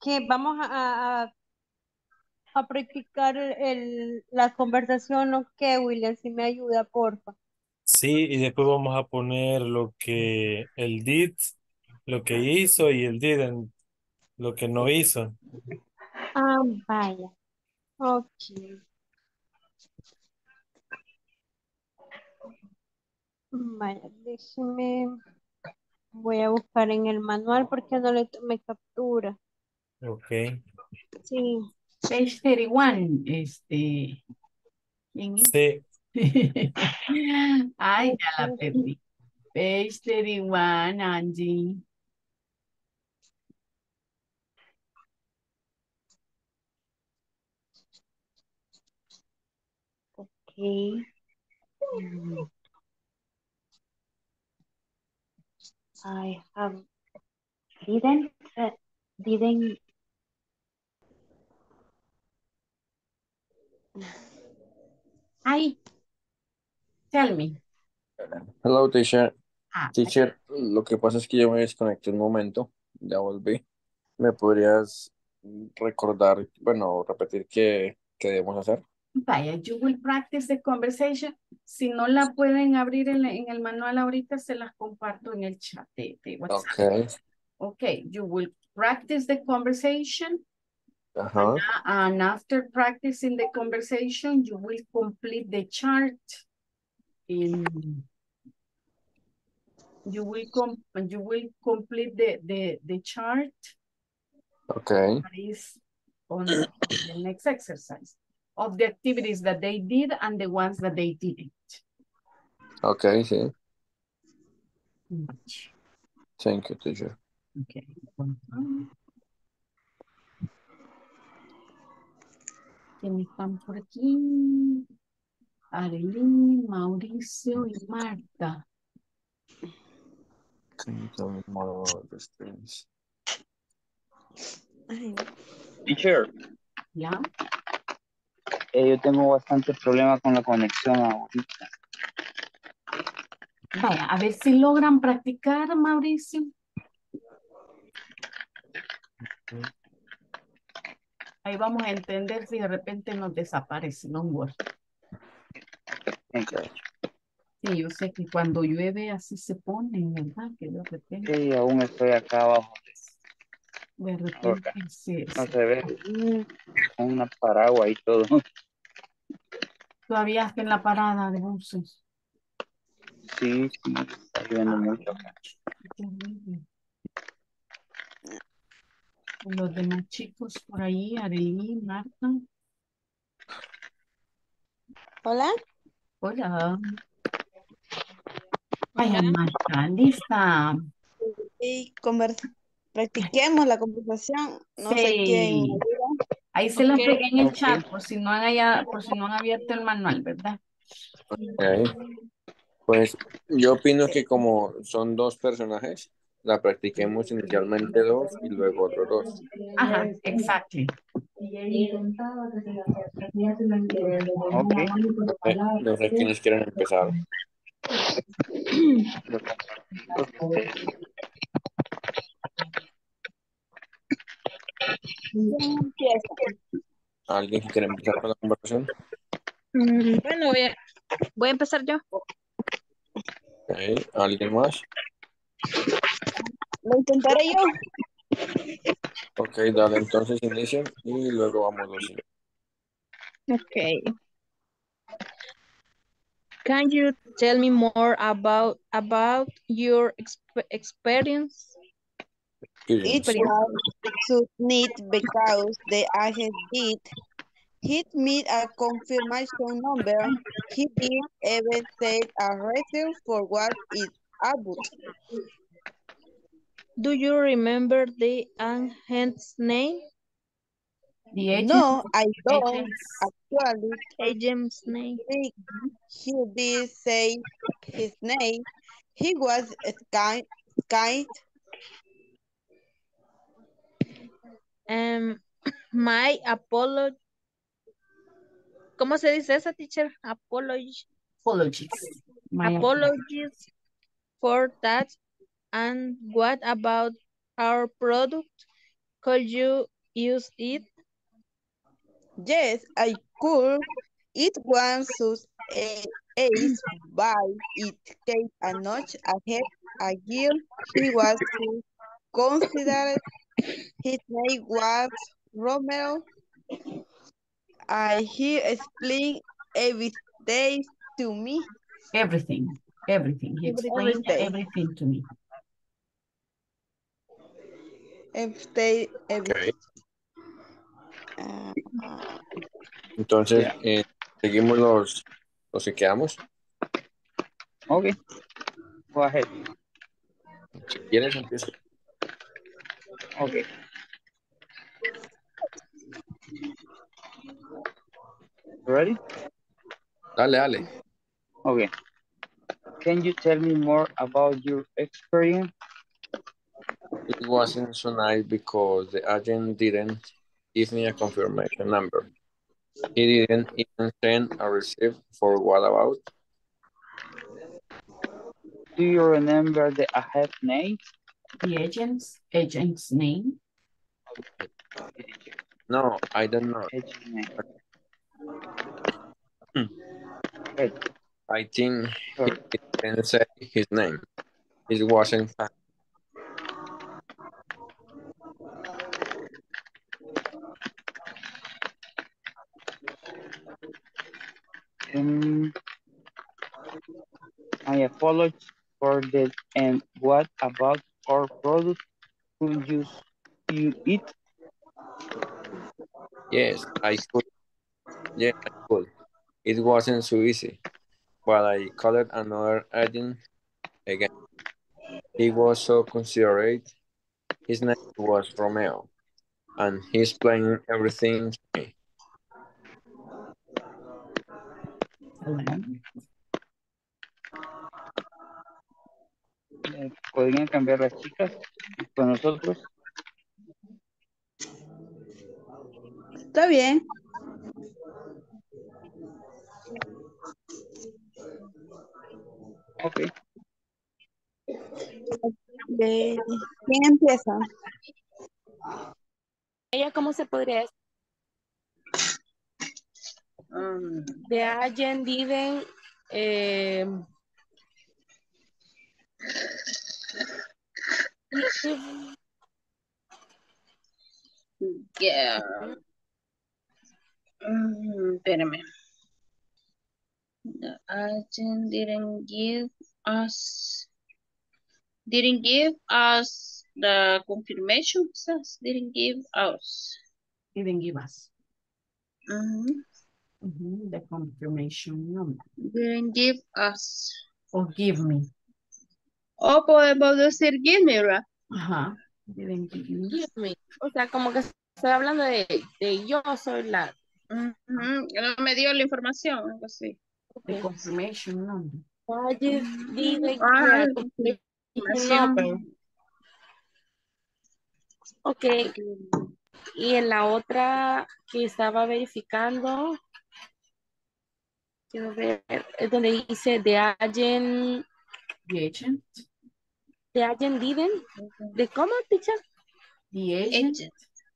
S4: que vamos a, a, a practicar el, la conversación, ¿o qué, William? Si me ayuda, porfa.
S6: Sí, y después vamos a poner lo que el did, lo que hizo y el didn't, lo que no hizo.
S4: Ah, vaya. Ok. Vaya, déjeme. Voy a buscar en el manual porque no le tomé captura.
S6: Okay.
S4: Sí.
S1: Page 31, este. ¿Quién es?
S6: Sí,
S1: Ay, ya la perdí. Page 31, Angie.
S2: Okay. Mm. I have didn't didn't
S1: Hi. Tell me.
S3: Hello, teacher.
S1: Ah,
S3: Teacher, lo que pasa es que yo me desconecté un momento, ya volví. ¿Me podrías recordar, bueno, repetir qué, qué debemos hacer?
S1: Vaya, you will practice the conversation. Si no la pueden abrir en, la- en el manual ahorita, se las comparto en el chat de, de WhatsApp.
S3: Ok.
S1: Okay, you will practice the conversation
S3: Ajá.
S1: and after practicing the conversation, you will complete the chart. In you will com you will complete the the the chart
S3: Ok.
S1: that is on the next exercise of the activities that they did and the ones that they didn't.
S3: Ok, sí. Thank you, teacher.
S1: Okay. Ujú. ¿Quiénes están por aquí? Arely, Mauricio y Marta.
S3: Can you tell me more about the students?
S10: Teacher,
S1: ¿Ya?
S10: Eh, yo tengo bastante problema con la conexión ahorita.
S1: Vaya, a ver si logran practicar, Mauricio. Ahí vamos a entender si de repente nos desaparece, no.
S10: Ok.
S1: Sí, yo sé que cuando llueve así se ponen, ¿verdad? Que de repente,
S10: Sí, aún estoy acá abajo.
S1: De repente se,
S10: No
S1: se-
S10: ve. Con una paraguas y todo.
S1: todavía está en la parada de buses.
S10: Sí, sí, está lloviendo mucho acá.
S1: Los demás chicos por ahí, Arely, Marta.
S4: Hola.
S1: Hola. Vaya, Marta, lista.
S7: Y conver- practiquemos la conversación. No sé quién.
S1: Ahí se las
S7: Ok.
S1: pegué en el chat por si no han haya- por si no han abierto el manual, ¿verdad?
S3: Ok. Pues yo opino que como son dos personajes, la practiquemos inicialmente dos y luego otros dos.
S1: Ajá, exactly.
S10: Ok.
S3: Eh, No sé quiénes quieren empezar.
S7: ¿Quién empieza?
S3: ¿Alguien que quiere empezar con la conversación?
S5: Mm, Bueno, voy a, voy a empezar yo.
S3: Ok. ¿Alguien más?
S7: Lo intentaré yo.
S3: Ok, dale, entonces inicia y luego vamos los cinco.
S5: Okay. Can you tell me more about about your exp experience?
S7: It was so neat because the agent did. He made a confirmation number. He did even set a reason for what is it about.
S5: Do you remember the agent's name?
S1: The agent,
S7: No, I don't
S1: agents,
S7: actually.
S5: Agent's name.
S7: He, he did say his name. He was kind, kind.
S5: Um, my apology. ¿Cómo se dice esa, teacher? Apology.
S1: apologies. My
S5: Apologies for that. And what about our product? Could you use it?
S7: Yes, I could. It was sus a ace by it came a notch ahead a year. He was considered his name was Romero. I he explained everything to me.
S1: Everything, everything. He explained
S7: Everything.
S1: everything to me.
S7: Everything,
S3: Ok.
S7: everything. Ah, ah,
S3: Entonces,
S10: Ya.
S3: eh, seguimos los, los que quedamos.
S10: Ok. Go ahead.
S3: Si quieres, empiezo.
S10: Okay. Ready?
S3: Dale, dale.
S10: Okay. Can you tell me more about your experience?
S3: It wasn't so nice because the agent didn't give me a confirmation number. He didn't even send a receipt for what about?
S10: Do you remember the ahead name?
S1: The agent's agent's name.
S3: No, I don't know.
S10: Agent name.
S3: Hmm.
S10: Good.
S3: I think he
S10: Sure.
S3: didn't say his name. It wasn't fun.
S10: Um, I apologize for that. And what about our product? Could you, you eat?
S3: Yes, I could. Yeah, I could. It wasn't so easy. But I called another agent again. He was so considerate. His name was Romeo, and he explained everything to me.
S1: Elaine.
S10: ¿Podrían cambiar las chicas con nosotros?
S7: Está bien.
S10: Ok.
S7: De- ¿Quién empieza?
S11: ¿Ella cómo se podría decir?
S8: Um,
S11: The agent didn't eh,
S8: yeah. Mm, espérame. The agent didn't give us didn't give us the confirmation says didn't give us.
S1: Didn't give us
S8: Mhm.
S1: Mhm, the confirmation number.
S8: Didn't give us.
S1: Or give me.
S8: O podemos decir give me, ¿verdad?
S1: Ajá. Give me.
S11: O sea, como que estoy hablando de, de yo soy la.
S8: Ujú, No me dio la información, algo así.
S1: The confirmation number.
S11: Didn't
S8: Ah,
S11: number. Ok. Y en la otra que estaba verificando, quiero ver, es donde dice the agent,
S1: The agent.
S11: The agent didn't, ¿de cómo, teacher?
S1: The agent.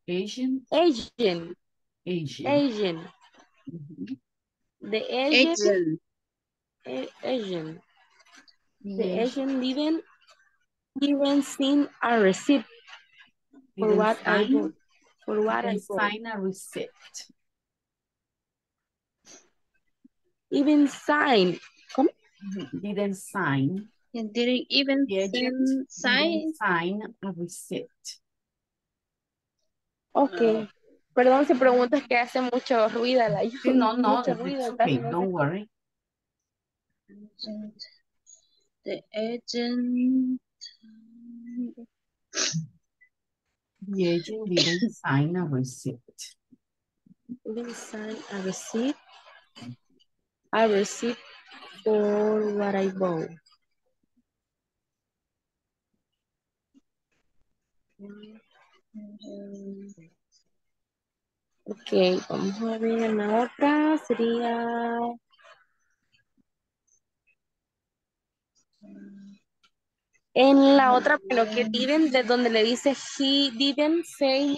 S8: Agent.
S1: Agent.
S11: Agent,
S1: Agent.
S11: agent,
S1: Mhm.
S11: the agent,
S8: Agent.
S11: a- agent,
S1: The
S11: the
S1: agent
S11: agent didn't even send a receipt for
S1: didn't
S11: what I bought, for what I
S1: didn't
S11: bought.
S1: sign a receipt.
S11: Even sign, ¿cómo?
S1: Mhm. Didn't sign.
S8: And didn't even
S1: The agent
S8: send sign.
S1: didn't sign a receipt.
S11: Ok. Ah. Perdón si preguntas que hace mucho ruido la
S1: Sí, no, no,
S11: mucho ruido,
S1: okay,
S11: no
S1: don't worry.
S8: Agent. The agent.
S1: The agent didn't sign a receipt.
S11: Didn't sign a receipt. A receipt for what I bought. Ok, vamos a ver la otra. Sería. En la otra, bueno, que didn't, de donde le dice he didn't say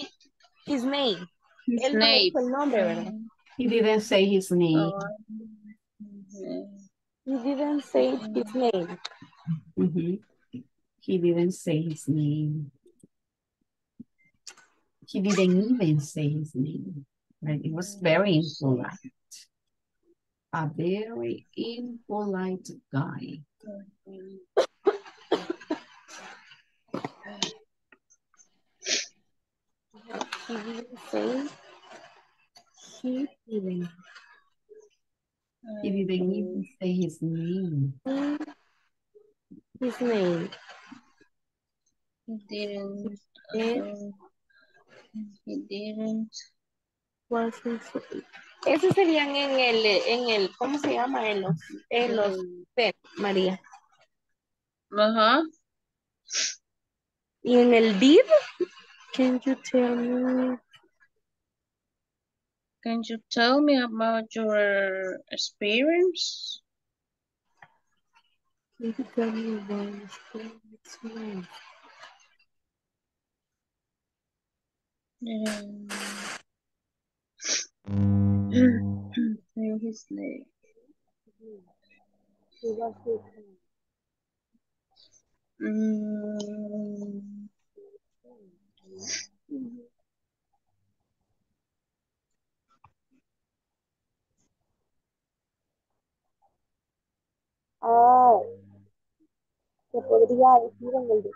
S11: his name.
S8: His
S11: Él no
S8: name.
S11: dijo el nombre, ¿verdad?
S1: He didn't say his name.
S8: Oh,
S11: He didn't say his name.
S1: Mhm. He didn't say his name. He didn't even say his name. Right? It was very impolite. A very impolite guy.
S11: He didn't say. He didn't.
S1: He didn't even say his name.
S11: his name.
S8: He didn't. Uh, he didn't.
S11: Esos serían en el, en el, ¿cómo se llama? En los, en los verbs, María.
S8: Ajá.
S11: Y en el did, can you tell me?
S8: Can you tell me about your experience?
S11: Can you tell me about your experience?
S2: Ah, se podría decir en el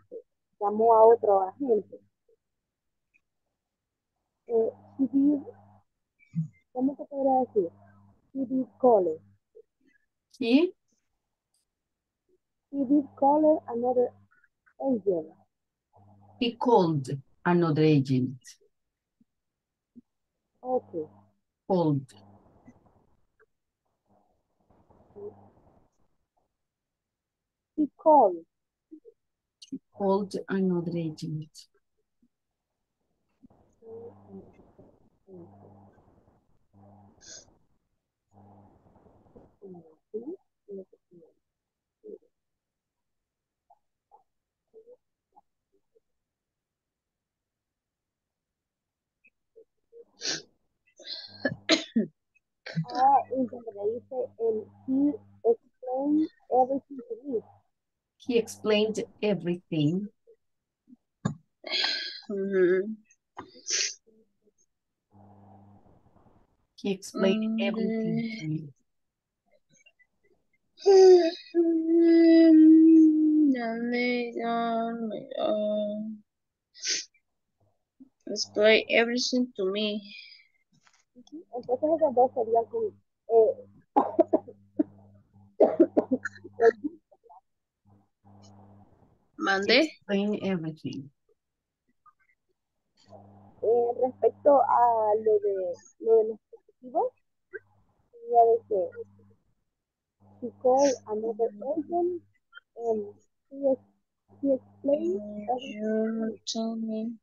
S2: llamó a otro agente. Eh, he did, ¿cómo se podría decir? He did call it.
S1: He,
S2: He did call another agent.
S1: he called another agent.
S2: Okay.
S1: Called.
S2: He called.
S1: Called another agent.
S2: Ah, y donde le dice el he explained everything to me.
S1: He explained everything.
S8: mhm.
S1: He explained
S8: Mm,
S1: everything to me.
S8: I lay down my arm. Explain everything to me.
S2: Entonces esas dos serían con eh,
S8: Mande.
S1: Explain everything.
S2: eh, respecto a lo de lo de los positivos, sería de que he called another agent and he, he explained everything to
S8: You
S2: me.
S8: tell me.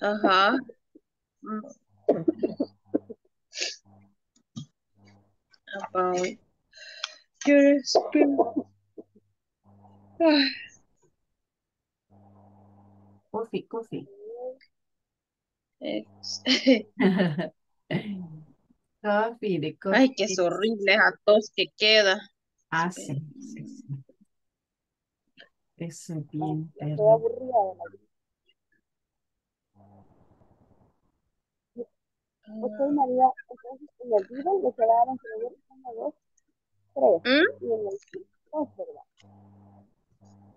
S8: Ajá. About your experience.
S1: Coffee, coffee. Coffee, the coffee.
S8: Ay, qué es horrible esa tos que queda.
S1: Ah, sí, sí, sí. Eso es bien
S2: Estoy aburrida de la Ok, María, entonces en el video le quedaron creo uno, dos, tres.
S8: ¿Mm?
S2: Y en el dos, ¿verdad?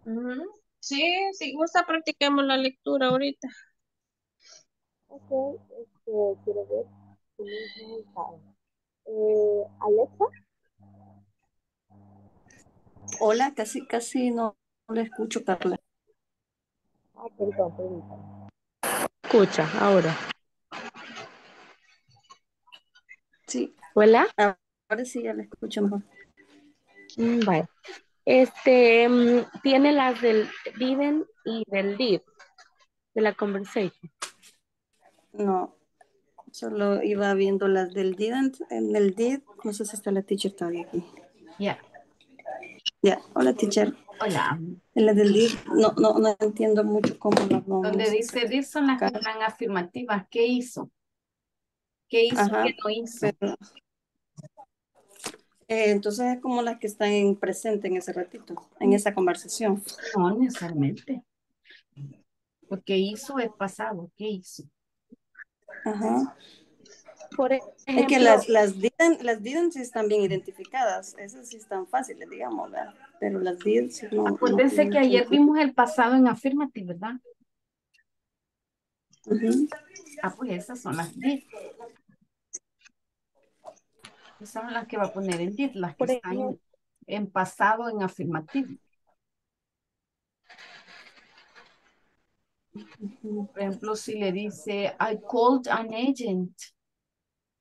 S8: Ujú. Sí, si gusta, practiquemos la lectura ahorita.
S2: Ok, este, quiero ver si. Eh, Alexa,
S12: Hola, casi, casi no, no le escucho, Carla.
S2: ah, perdón, permítame.
S11: Escucha, ahora.
S12: Sí,
S11: Hola.
S12: ahora sí ya la escucho mejor.
S11: Mm, Vale. Este, mm, tiene las del didn't y del did, de la conversation.
S12: No, solo iba viendo las del didn't, en el did, no sé si está la teacher todavía aquí.
S1: Ya.
S12: Ya, hola teacher.
S1: Hola.
S12: En la del did, no, no, no entiendo mucho cómo las vamos
S1: Donde dice, dice son las que están afirmativas. ¿Qué hizo? ¿Qué hizo?
S12: Ajá,
S1: ¿Qué no hizo?
S12: pero, eh, entonces es como las que están en presente en ese ratito, en esa conversación.
S1: No necesariamente. Porque hizo es pasado. ¿Qué hizo?
S12: Ajá.
S11: Por
S12: Es que las, las didn't, las didn't sí están bien identificadas, esas sí están fáciles, digamos, ¿verdad? Pero las did sí no, no
S1: Acuérdense
S12: tienen
S1: que ayer vimos el pasado en afirmative, ¿verdad? Ah, pues esas son las did. Esas son las que va a poner en did, las que están en pasado en afirmativo. Por ejemplo, si le dice, I called an agent.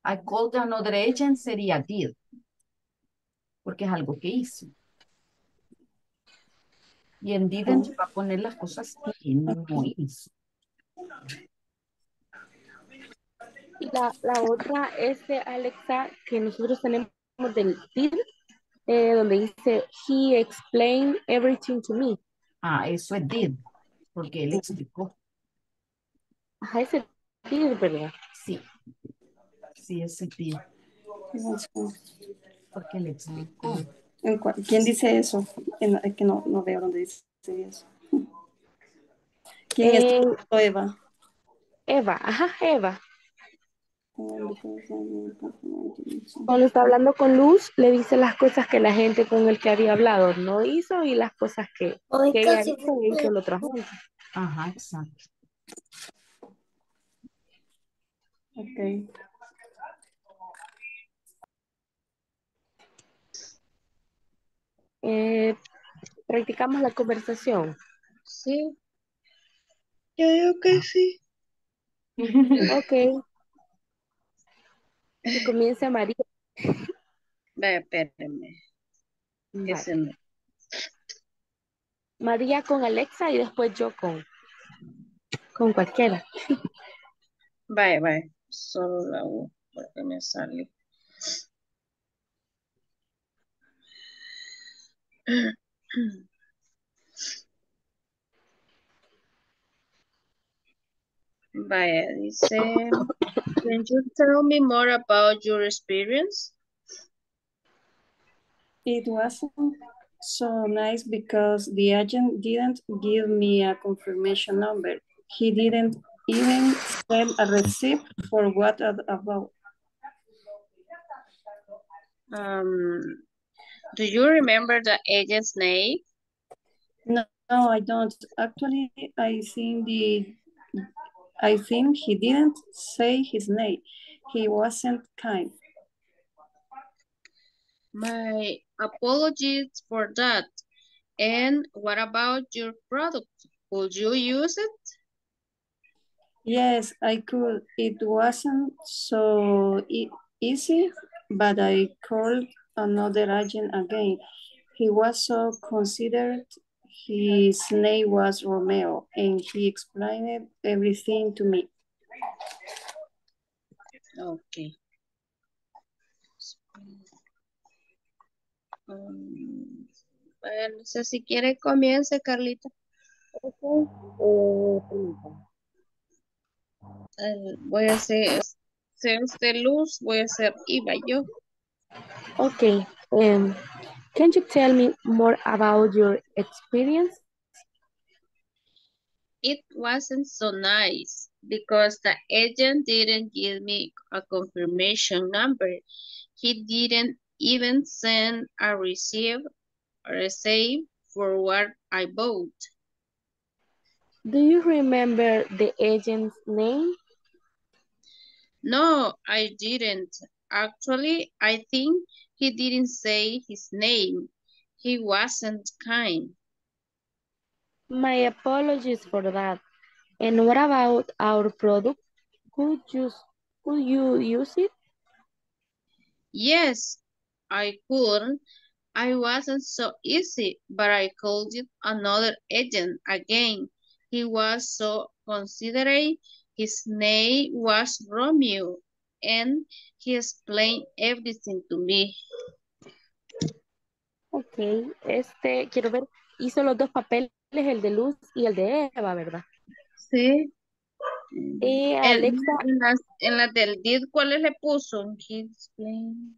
S1: I called another agent sería did. Porque es algo que hizo. Y en didn't va a poner las cosas que no hizo.
S11: Y la, la otra es de Alexa que nosotros tenemos del did, eh, donde dice, he explained everything to me.
S1: Ah, eso es did. Porque él explicó.
S11: Ajá, ese did, ¿verdad?
S1: Sí. Sí, ese did. Porque le explicó.
S12: ¿En cuál- ¿Quién dice eso? Es que no, no veo dónde dice eso. ¿Quién
S11: Eh,
S12: es Eva?
S11: Eva, ajá, Eva. Cuando está hablando con Luz, le dice las cosas que la gente con el que había hablado no hizo y las cosas que, que ella hizo y hizo otra gente.
S1: Ajá, exacto.
S12: Ok.
S11: Eh, practicamos la conversación.
S8: Sí. Yo digo que sí.
S11: Ok. Que comience María.
S8: Vaya, espérenme.
S11: Vale.
S8: me-
S11: María con Alexa y después yo con, con cualquiera.
S8: Vaya, vaya. Solo la U, porque me sale. Vaya, dice, can you tell me more about your experience?
S12: It wasn't so nice because the agent didn't give me a confirmation number. He didn't even send a receipt for what about.
S8: Um, do you remember the agent's name?
S12: No, no, I don't. Actually, I think the I think he didn't say his name. He wasn't kind.
S8: My apologies for that. And what about your product? Could you use it?
S12: Yes, I could. It wasn't so e- easy, but I called another agent again. He was so considerate. His name was Romeo, and he explained everything to me.
S8: Okay. Um, bueno, no sé si quiere comience, Carlita. Eh, voy a hacer, sea usted Luz, voy a hacer Iva yo.
S11: Okay. Um, can you tell me more about your experience?
S8: It wasn't so nice because the agent didn't give me a confirmation number. He didn't even send a receipt receipt for what I bought.
S11: Do you remember the agent's name?
S8: No, I didn't. Actually, I think he didn't say his name. He wasn't kind.
S11: My apologies for that. And what about our product? Could you, could you use it?
S8: Yes, I could. I wasn't so easy, but I called it another agent again. He was so considerate. His name was Romeo, and he explained everything to me.
S11: Ok, este, quiero ver, hizo los dos papeles, el de Luz y el de Eva, ¿verdad?
S8: Sí. En,
S11: Alexa,
S8: en las, en las del did, ¿cuáles le puso? He explained.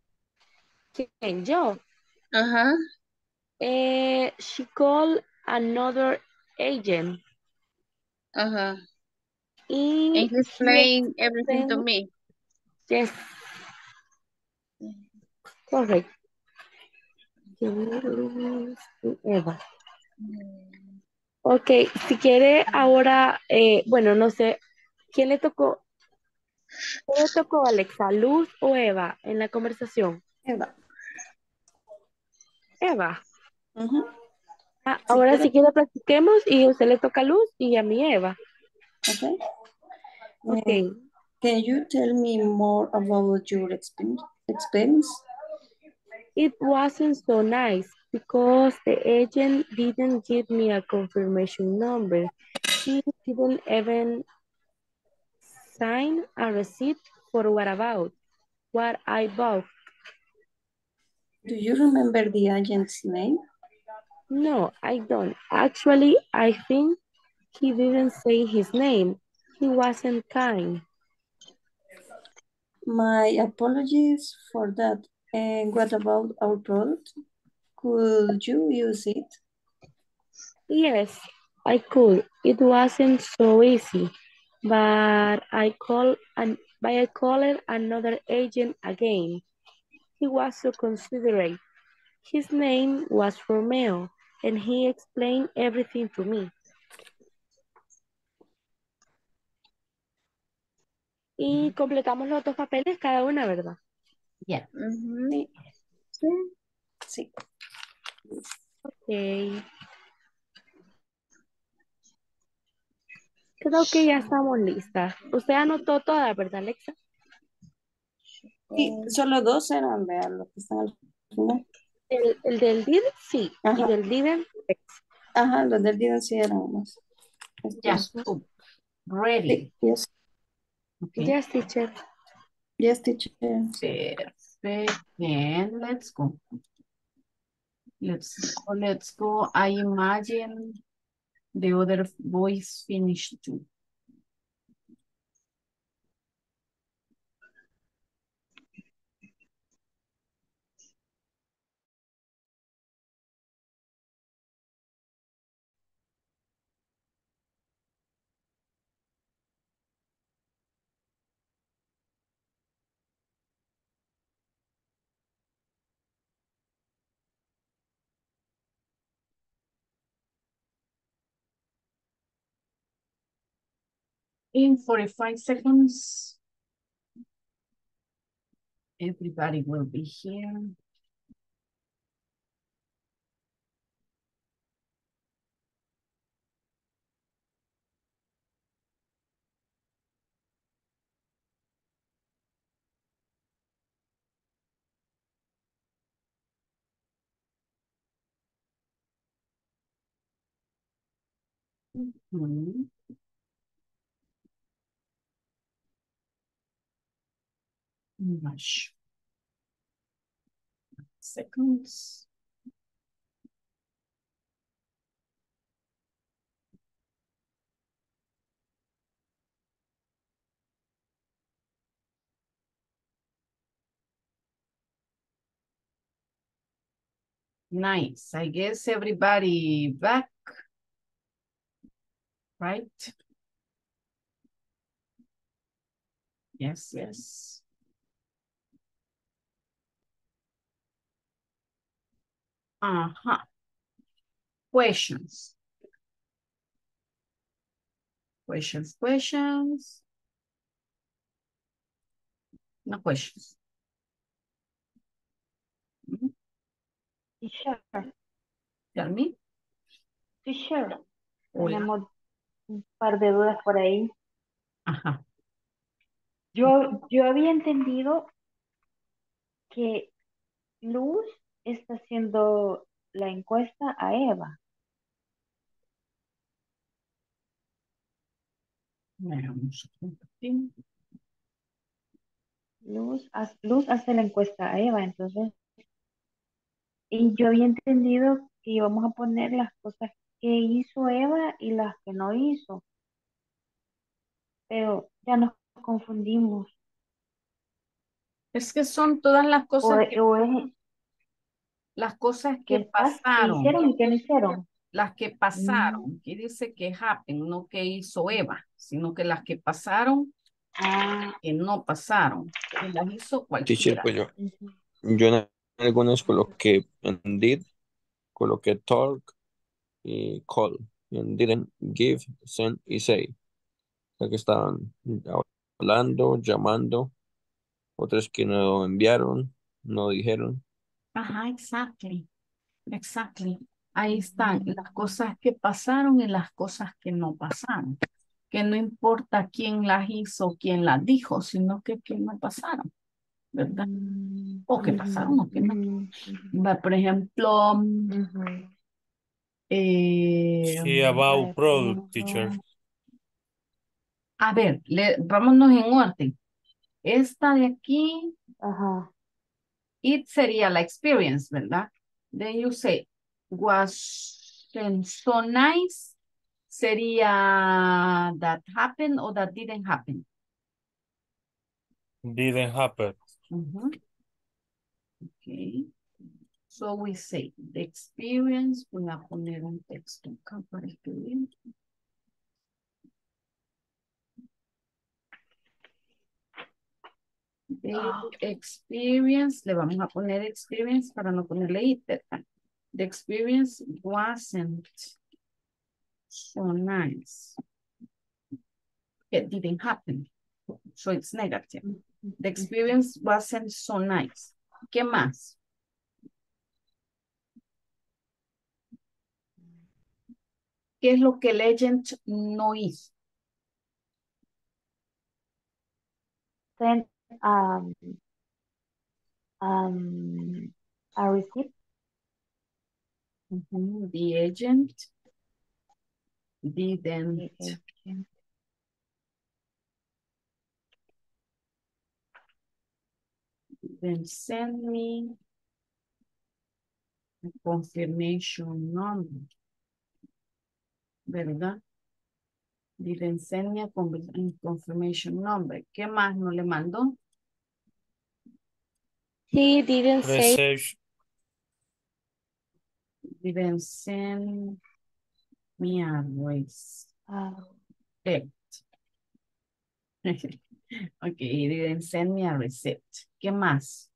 S11: ¿quién? Yo.
S8: Ajá.
S11: Eh, she called another agent.
S8: Ajá.
S11: Y
S8: And he explained everything to me.
S11: Yes. Correct. Eva. Ok, si quiere ahora, eh, bueno, no sé, ¿quién le tocó? ¿Quién le tocó, Alexa, Luz o Eva en la conversación?
S12: Eva.
S11: Eva. Ah,
S12: Si
S11: ahora
S12: quiere-
S11: si quiere practiquemos y usted le toca Luz y a mí Eva.
S12: Okay.
S11: Ok.
S12: Eh, can you tell me more about your expen- experience?
S11: It wasn't so nice because the agent didn't give me a confirmation number. He didn't even sign a receipt for what about what I bought.
S12: Do you remember the agent's name?
S11: No, I don't. Actually, I think he didn't say his name. He wasn't kind.
S12: My apologies for that. And what about our product? Could you use it?
S11: Yes, I could. It wasn't so easy, but I called and by I called another agent again. He was so considerate. His name was Romeo, and he explained everything to me. Y completamos los dos papeles cada una, ¿verdad?
S1: Yeah.
S8: Ujú.
S12: Sí. Sí.
S11: Ok. Creo que ya estamos listas. Usted anotó todas, ¿verdad, Alexa?
S12: Y solo dos eran, vean, los que están al final.
S11: El, el del DID, sí. Y
S12: Ajá.
S11: del DID,
S12: Ajá, los del día sí eran más.
S1: Just two. Ready.
S12: Sí, yes,
S1: Okay.
S11: yes, teacher.
S12: yes, teacher.
S1: Perfect. And let's go. Let's go, let's go. I imagine the other boys finished too. In 45 seconds, everybody will be here. Mhm. Rush. Seconds. Nice. I guess everybody back. Right? Yes, yes. Uh-huh. Questions. Questions, questions. No questions. Mhm.
S4: Teacher,
S1: Tell me.
S4: teacher, tenemos un par de dudas por ahí.
S1: Ajá.
S4: Yo, yo había entendido que Luz está haciendo la encuesta a Eva. Luz, Luz hace la encuesta a Eva, entonces. Y yo había entendido que íbamos a poner las cosas que hizo Eva y las que no hizo. Pero ya nos confundimos.
S1: Es que son todas las
S4: O,
S1: cosas que,
S4: o es
S1: las cosas
S4: que,
S1: que
S4: pas- que
S1: pasaron.
S4: hicieron y que no hicieron.
S1: Las que pasaron. Aquí dice que happen, no que hizo Eva, sino que las que pasaron,
S4: Ah,
S1: que no pasaron. Que las hizo
S3: Teacher,
S1: cualquiera.
S3: pues yo, yo en algunos coloqué en did, coloqué talk y call. Y en didn't give, send y say. O sea que estaban hablando, llamando, otros que no enviaron, no dijeron.
S1: Ajá, exactly. Exactly. Ahí están las cosas que pasaron y las cosas que no pasaron. Que no importa quién las hizo, quién las dijo, sino que, que no pasaron. ¿Verdad? O que pasaron o que no. Va, Por ejemplo, eh,
S6: Sí, about product, teacher.
S1: a ver, le, vámonos en orden. Esta de aquí,
S11: Ajá.
S1: It sería la experience, ¿verdad? Then you say, wasn't so nice. Sería that happened or that didn't happen.
S6: Didn't happen.
S1: Ujú. Okay. So we say the experience, voy a poner un texto acá para escribir. The experience, le vamos a poner experience para no ponerle it. ¿verdad? The experience wasn't so nice. It didn't happen. So it's negative. The experience wasn't so nice. ¿Qué más? ¿Qué es lo que Legend no hizo?
S11: Send um, um, a receipt.
S1: Ujú, The agent didn't
S11: agent.
S1: then send me a confirmation number. ¿Verdad? Didn't send me a con- a confirmation number. ¿Qué más no le mandó?
S11: He didn't say.
S1: Didn't send me a receipt.
S11: uh,
S1: Okay, he didn't send me a receipt. ¿Qué más?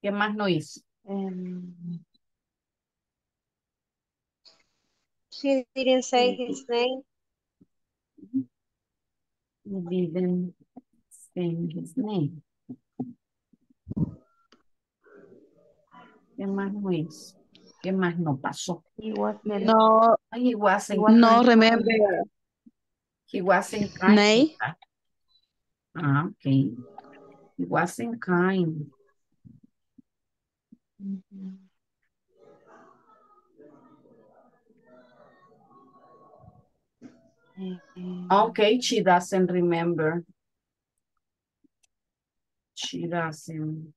S1: ¿Qué más no hizo?
S11: Um,
S4: She didn't say his name.
S1: He didn't say his name. ¿Qué más no hizo? ¿Qué más no pasó?
S11: he wasn't
S7: No,
S1: He wasn't,
S7: no remember.
S1: he wasn't kind.
S7: Nay.
S1: Ah, okay. He wasn't kind.
S11: Mhm. Um,
S1: Okay, she doesn't remember. She doesn't.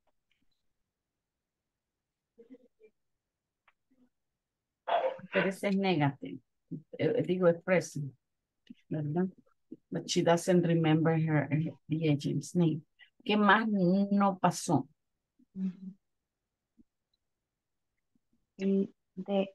S1: Pero ese es negative. Eh, Digo, es present, ¿verdad? But she doesn't remember her, the agent's name. ¿Qué más no pasó?
S11: mhm. Y the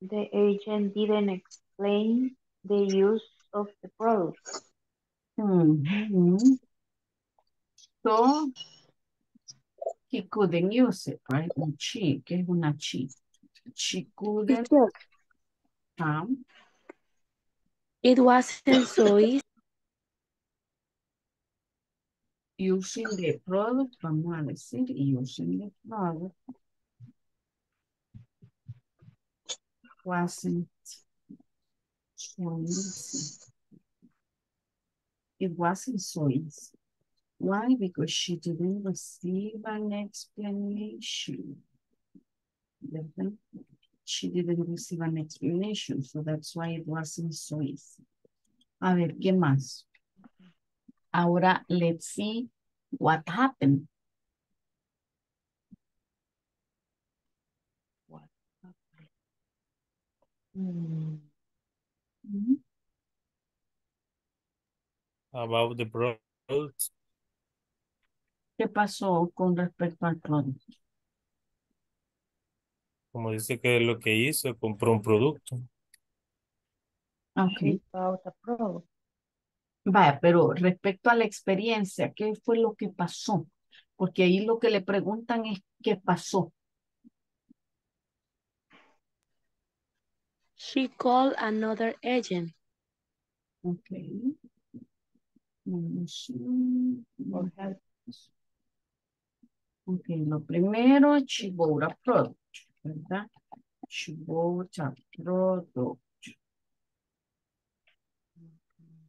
S11: the agent didn't explain the use of the product.
S1: Mhm. So, he couldn't use it, right? Un she, que es una she. She couldn't,
S11: Teacher,
S1: um,
S11: It wasn't so easy.
S1: using the product, vamos a decir, using the product wasn't so easy. It wasn't so easy. Why? Because she didn't receive an explanation. ¿Verdad? She didn't receive an explanation, so that's why it wasn't so easy. A ver, ¿qué más? Ahora, let's see what happened.
S11: Mm,
S1: Mhm.
S6: About the product.
S1: ¿Qué pasó con respecto al producto?
S6: Como dice que lo que hizo, compró un producto.
S1: Okay. Vaya, pero respecto a la experiencia, ¿qué fue lo que pasó? Porque ahí lo que le preguntan es qué pasó.
S11: She called another agent.
S1: Okay. Vamos a- Ok, lo primero, she bought a product, ¿verdad? She bought a product.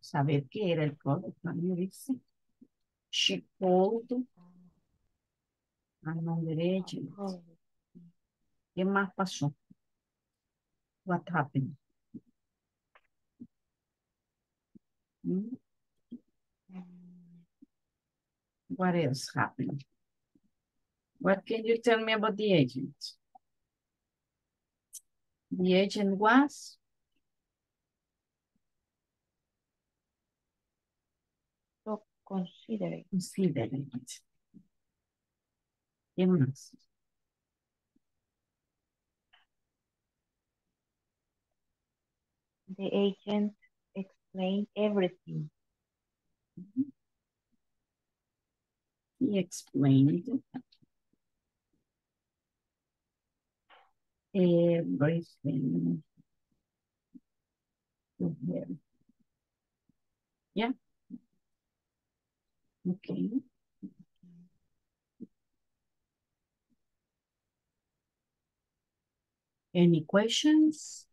S1: Saber qué era el producto, me dice. She called another agent. ¿Qué más pasó? What happened? Hmm? What else happened? What can you tell me about the agent? The agent was
S13: So considerate.
S1: considerate. ¿Qué más?
S13: The agent explained everything.
S1: He explained Yeah. Okay. Any questions?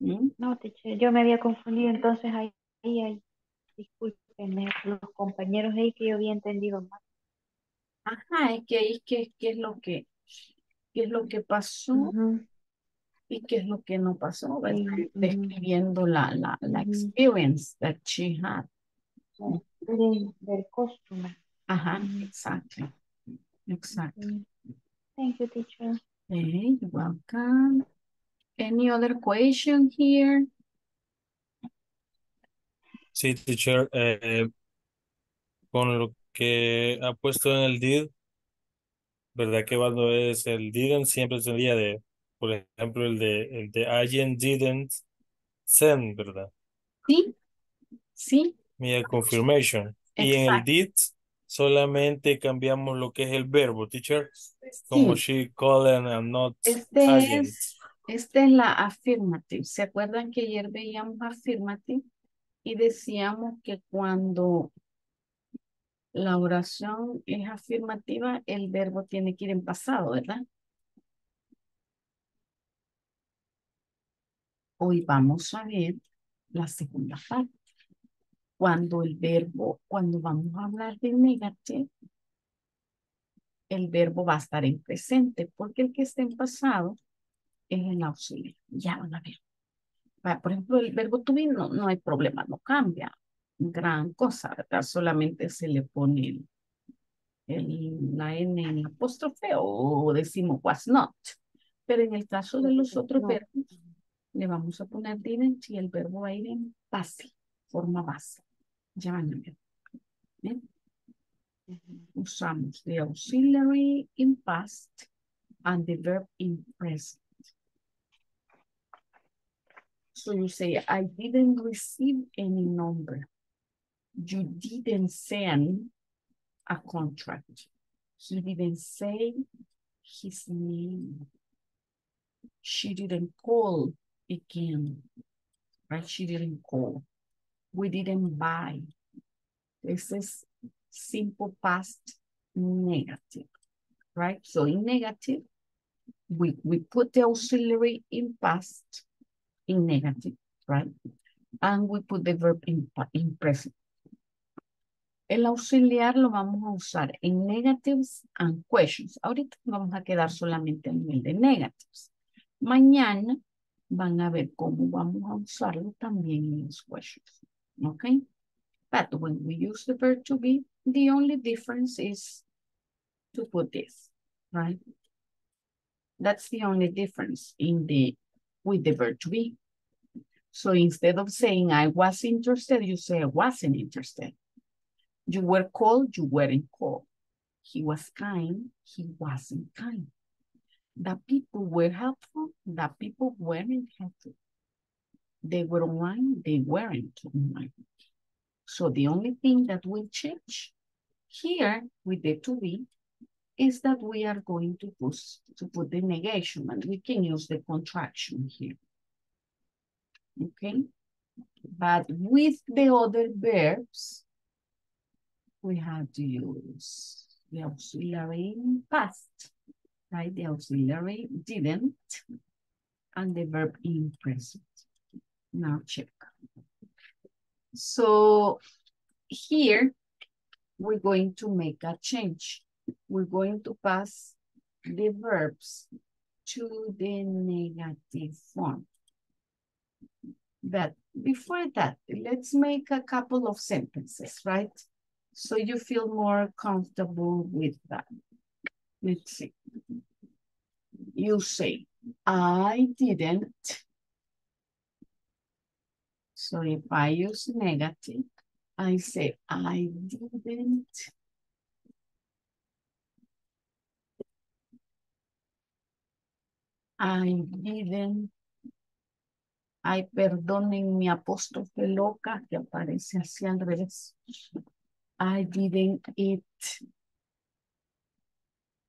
S1: Hmm?
S13: No, teacher, yo me había confundido, entonces ahí, ahí, ahí, discúlpenme, los compañeros ahí que yo había entendido mal.
S1: Ajá, es que ahí qué, qué es lo que, qué es lo que pasó
S13: Ujú,
S1: y qué es lo que no pasó, ¿verdad?
S13: sí, ujú,
S1: Describiendo la, la, la experience that she had.
S13: Del, del costume.
S1: Ajá. Exactly.
S13: sí. Thank you, teacher.
S1: Okay, you're welcome. Any other question here?
S6: Sí, teacher, eh, con lo que ha puesto en el did, ¿verdad? Que cuando es el didn't siempre sería de, por ejemplo, el de, el de agent didn't send, ¿verdad?
S1: Sí, sí,
S6: Mira, confirmation. Y en el
S1: exacto.
S6: did solamente cambiamos lo que es el verbo, teacher. Como
S1: Sí,
S6: she called and not
S1: este
S6: agent.
S1: es, esta es la affirmative. ¿Se acuerdan que ayer veíamos affirmative? Y decíamos que cuando la oración es afirmativa, el verbo tiene que ir en pasado, ¿verdad? Hoy vamos a ver la segunda parte. Cuando el verbo, cuando vamos a hablar de negative, el verbo va a estar en presente, porque el que está en pasado es el auxiliar. Ya van a ver. Por ejemplo, el verbo to be no, no hay problema, no cambia. Gran cosa, ¿verdad? Solamente se le pone el, el- la N en apóstrofe o decimos was not. Pero en el caso de los otros
S13: No.
S1: verbos, le vamos a poner didn't y el verbo va a ir en base, forma base. Ya van a ver. Usamos the auxiliary in past and the verb in present. So you say, I didn't receive any number. You didn't send a contract. He didn't say his name. She didn't call again. Right? She didn't call. We didn't buy. This is simple past negative. Right? So in negative, we, we put the auxiliary in past in negative, right? And we put the verb in, in present. El auxiliar lo vamos a usar en negatives and questions. Ahorita vamos a quedar solamente a nivel de negatives. Mañana van a ver cómo vamos a usarlo también en los questions. Okay? But when we use the verb to be, the only difference is to put this, right? That's the only difference in the with the verb to be. So instead of saying I was interested, you say I wasn't interested. You were called, you weren't called. He was kind, he wasn't kind. The people were helpful, the people weren't helpful. They were online, they weren't online. So the only thing that will change here with the to be is that we are going to put, to put the negation and we can use the contraction here. Okay, but with the other verbs, we have to use the auxiliary past, right? The auxiliary didn't and the verb in present. Now check. So here, we're going to make a change. We're going to pass the verbs to the negative form. But before that, let's make a couple of sentences, right? So you feel more comfortable with that. Let's see. You say, I didn't. So if I use negative, I say, I didn't. I didn't. Ay, perdonen mi apóstrofe loca que aparece así al revés. I didn't eat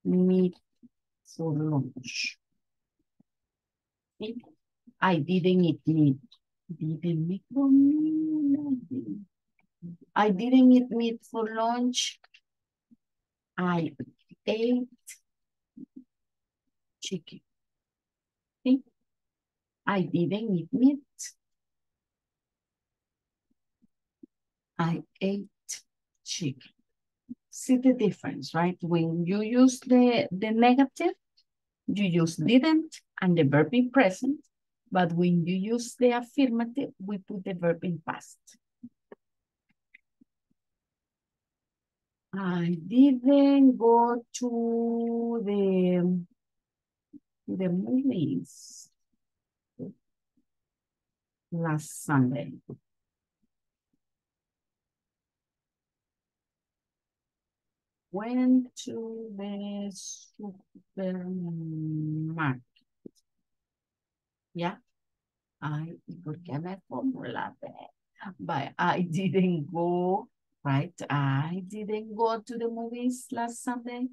S1: meat for lunch. I didn't eat meat. Didn't meat for me. I didn't eat meat for lunch. I ate chicken. See? I didn't eat meat. I ate See the difference, right? When you use the, the negative, you use didn't and the verb in present. But when you use the affirmative, we put the verb in past. I didn't go to the, the movies last Sunday. Went to the supermarket. Yeah, I, ¿por qué me formulaste? But I didn't go, right? I didn't go to the movies last Sunday.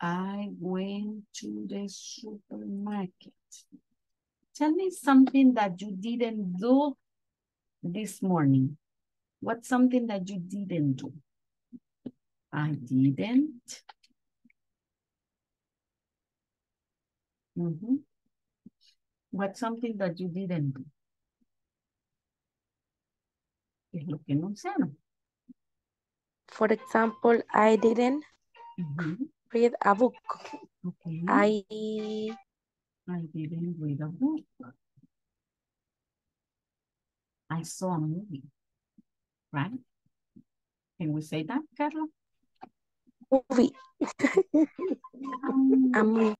S1: I went to the supermarket. Tell me something that you didn't do this morning. What's something that you didn't do? I didn't. Mm -hmm. What's something that you didn't do? Es lo que no.
S11: For example, I didn't
S1: Mm -hmm.
S11: read a book.
S1: Okay.
S11: I
S1: I didn't read a book. I saw a movie, right? Can we say that, Carla?
S11: Movie. a movie.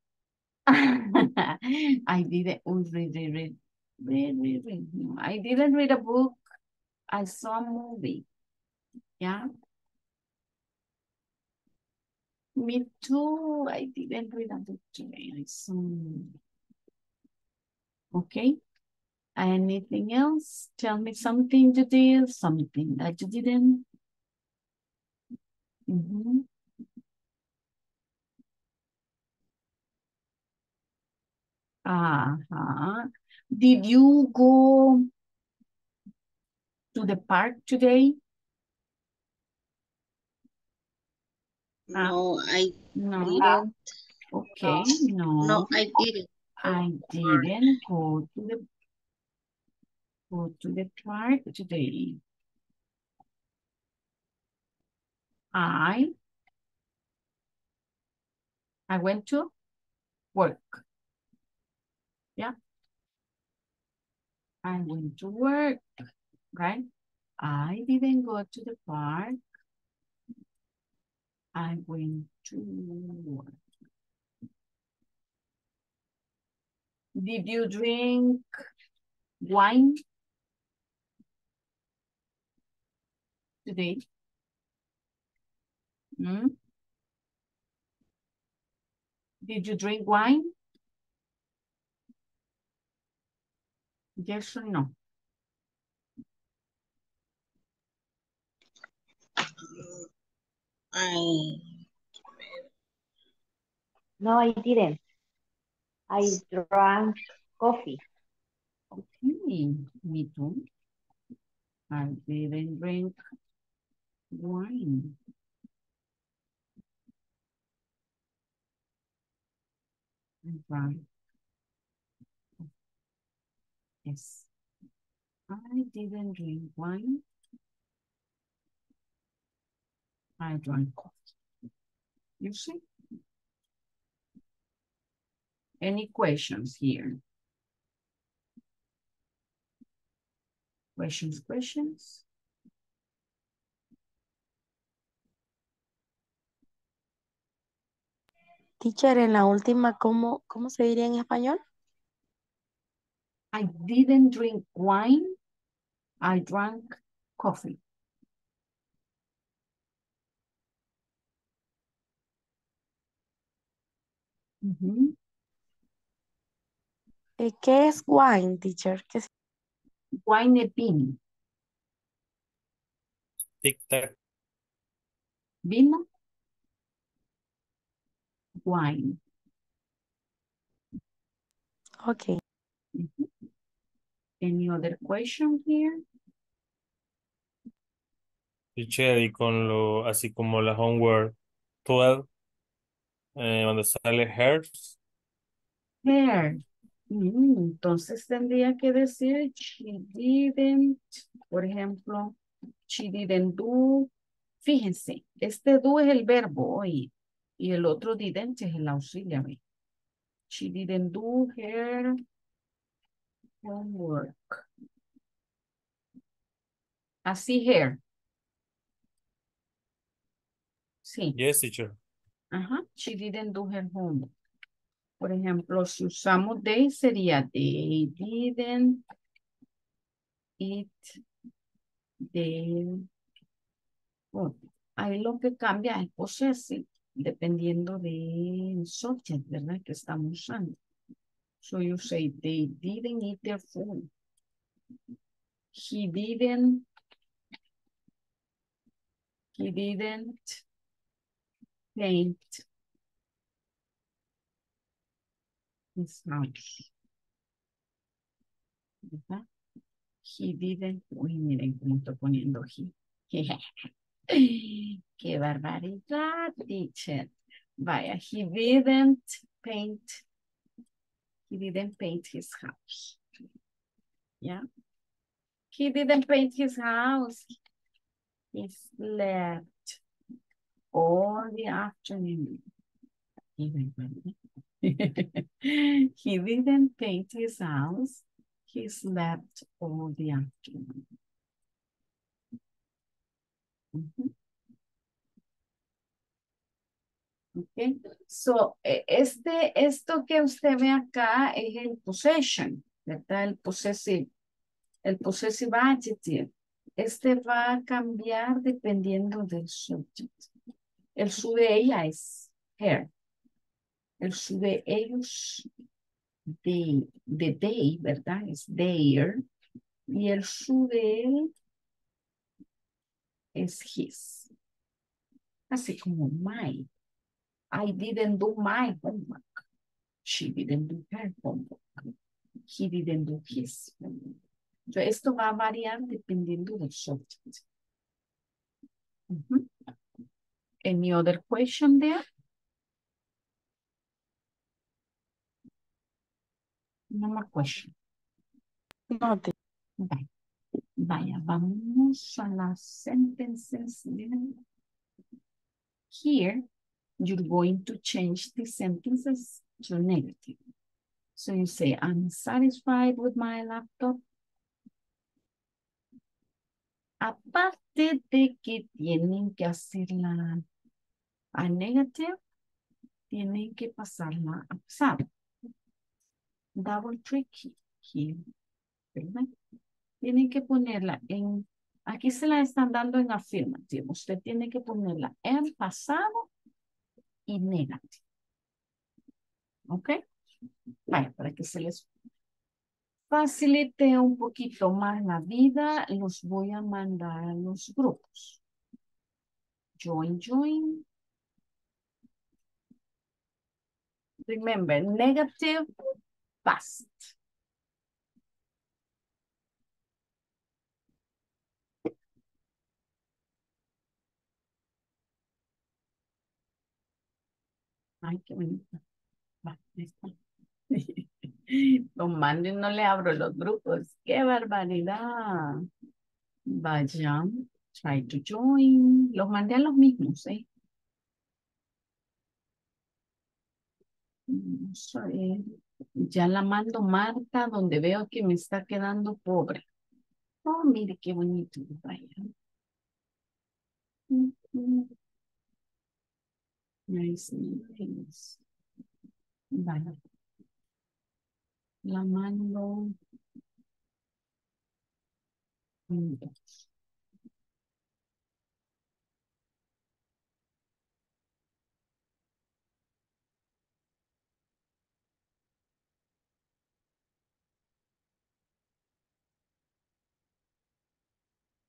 S1: I didn't read, read, read, read, read, I didn't read a book. I saw a movie. Yeah. Me too. I didn't read a book today. I saw. a movie. Okay. Anything else? Tell me something you did, something that you didn't. Mhm. Uh-huh. Did you go to the park today?
S8: No, I
S1: No.
S8: didn't.
S1: Okay, no.
S8: No, I didn't.
S1: I didn't go to the go to the park today. I I went to work. Yeah. I went to work, right? I didn't go to the park. I went to work. Did you drink wine today? Hmm? Did you drink wine? Yes or no?
S8: I
S13: no, I didn't. I drank coffee.
S1: Okay, me too. I didn't drink wine. Right. Yes. I didn't drink wine. I drank coffee. You see? Any questions here? Questions, questions?
S11: Teacher, en la última, ¿cómo, cómo se diría en español?
S1: I didn't drink wine. I drank coffee. Ujú.
S11: Eh, ¿Qué es wine, teacher? ¿Qué es?
S1: Wine es vino.
S6: Tic tac.
S1: Vino. Wine.
S11: Ok.
S1: Ujú. Any other question here?
S6: Teacher, y con lo, así como la homework 12, eh, donde sale hers,
S1: Hair. Mm, entonces tendría que decir she didn't, por ejemplo, she didn't do. Fíjense, este do es el verbo y, y el otro didn't es el auxiliar. She didn't do her homework. Así hair. Sí.
S6: yes, teacher.
S1: Ajá, she didn't do her homework. Por ejemplo, si usamos they sería they didn't eat their food. Ahí lo que cambia es possessive, dependiendo del subject, ¿verdad? Que estamos usando. So you say they didn't eat their food. He didn't. He didn't paint his house. He didn't. Uy, miren cómo estoy poniendo he. Qué barbaridad, teacher. Vaya, he didn't paint. He didn't paint his house. Yeah. He didn't paint his house. He slept all the afternoon. Even when- he didn't paint his house. He slept all the afternoon. Ujú. Okay. So, e- este, esto que usted ve acá es el possession, ¿verdad? El possessive, el possessive adjective. Este va a cambiar dependiendo del subject. El su de ella es her. El su de ellos, de, de they, ¿verdad? Es their. Y el su de él es his. Así como my. I didn't do my homework. She didn't do her homework. He didn't do his homework. So, esto va a variar dependiendo del subject. Ujú. Any other question there? No more question.
S11: No, te-
S1: Vaya, vaya, vamos a las sentences. Here, you're going to change the sentences to negative. So you say, I'm satisfied with my laptop. Aparte de que tienen que hacerla a negative, tienen que pasarla a pasado. Double tricky here. Tienen que ponerla en, aquí se la están dando en afirmativo. Usted tiene que ponerla en pasado y negativo. ¿Ok? Para que se les facilite un poquito más la vida, los voy a mandar a los grupos. Join, join. Remember, negative, past. Ay, qué bonito. Va, está. Don Mandy no le abro los grupos. ¡Qué barbaridad! Vayan, try to join. Los mandé a los mismos, ¿eh? Vamos a ver. Ya la mando Marta donde veo que me está quedando pobre. Oh, mire qué bonito. Vaya. Nice. Vaya. La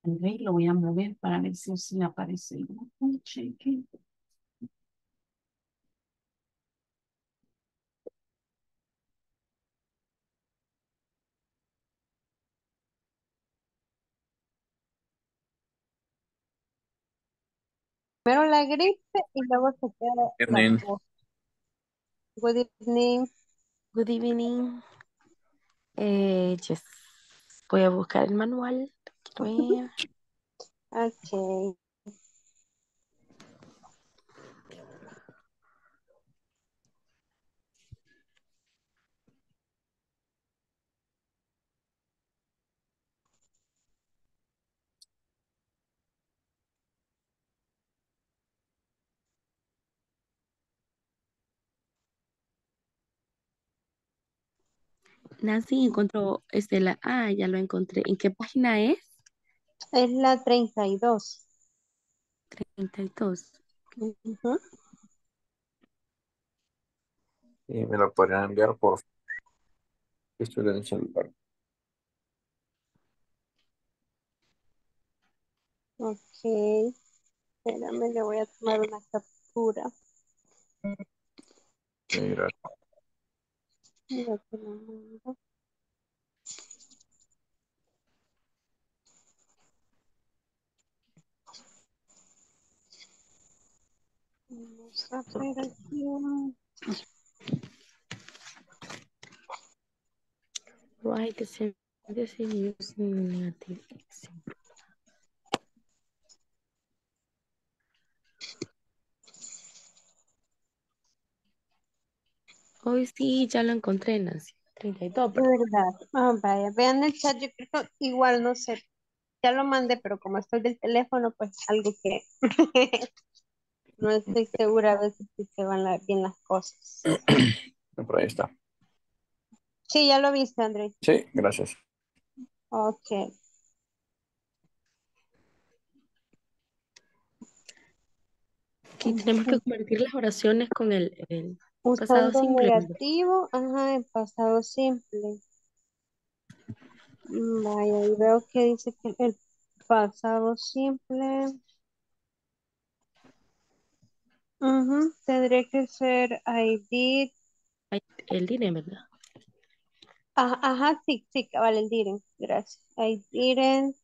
S1: André, lo voy a mover para ver si aparece el. Cheque.
S4: Primero la gripe y luego se queda la
S3: Evening.
S4: voz. Good evening.
S11: Good evening. Eh, yes. Voy a buscar el manual. Quiero ver.
S4: Okay.
S11: Nancy encontró este la ah, ya lo encontré. ¿En qué página es?
S4: Es la 32.
S11: 32.
S4: Ujú.
S3: Y me lo podrían enviar por estoy en el celular.
S4: Ok. Espérame, le voy a tomar una captura.
S3: Sí, gracias.
S4: Ya te lo mando. Vamos a ver aquí.
S11: The same, the using negative. Hoy sí, ya lo encontré, Nancy. 32,
S4: De
S11: ¿verdad?
S4: verdad. Ah, vaya, vean el chat, yo creo que igual no sé. Ya lo mandé, pero como estoy del teléfono, pues algo que no estoy segura a veces si se van la- bien las cosas.
S3: Por ahí está.
S4: Sí, ya lo viste, André.
S3: Sí, gracias.
S4: Ok.
S11: Aquí tenemos que convertir las oraciones con el, el pasado
S4: Usando
S11: simple. ¿verdad?
S4: negativo, ajá, en pasado simple. Mm, Vaya, y veo que dice que el pasado simple. ujú, tendría que ser I did.
S11: El dinero, ¿verdad?
S4: Ajá, ajá, sí, sí, cabal, el didn't. Gracias. I didn't.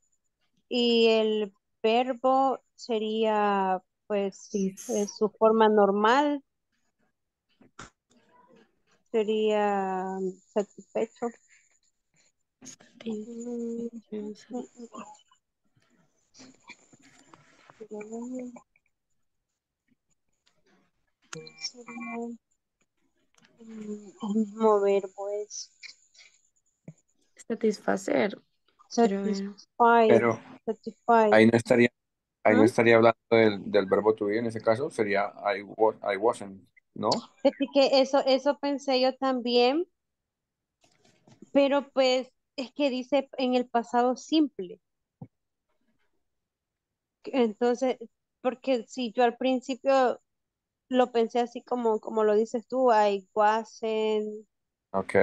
S4: Y el verbo sería, pues, eh, su forma normal. Sería satisfecho. Mm, mm, mm. Sería, mm, El mismo verbo es
S11: Satisfacer.
S4: Satisfy,
S3: Pero
S4: satisfy.
S3: ahí no estaría, ahí no
S4: ¿Mm?
S3: estaría hablando del, del verbo to be en ese caso, sería I, was, I wasn't, ¿no?
S4: Fíjate que eso, eso pensé yo también, pero pues es que dice en el pasado simple. Entonces, porque si yo al principio lo pensé así como, como lo dices tú, I wasn't
S3: Ok.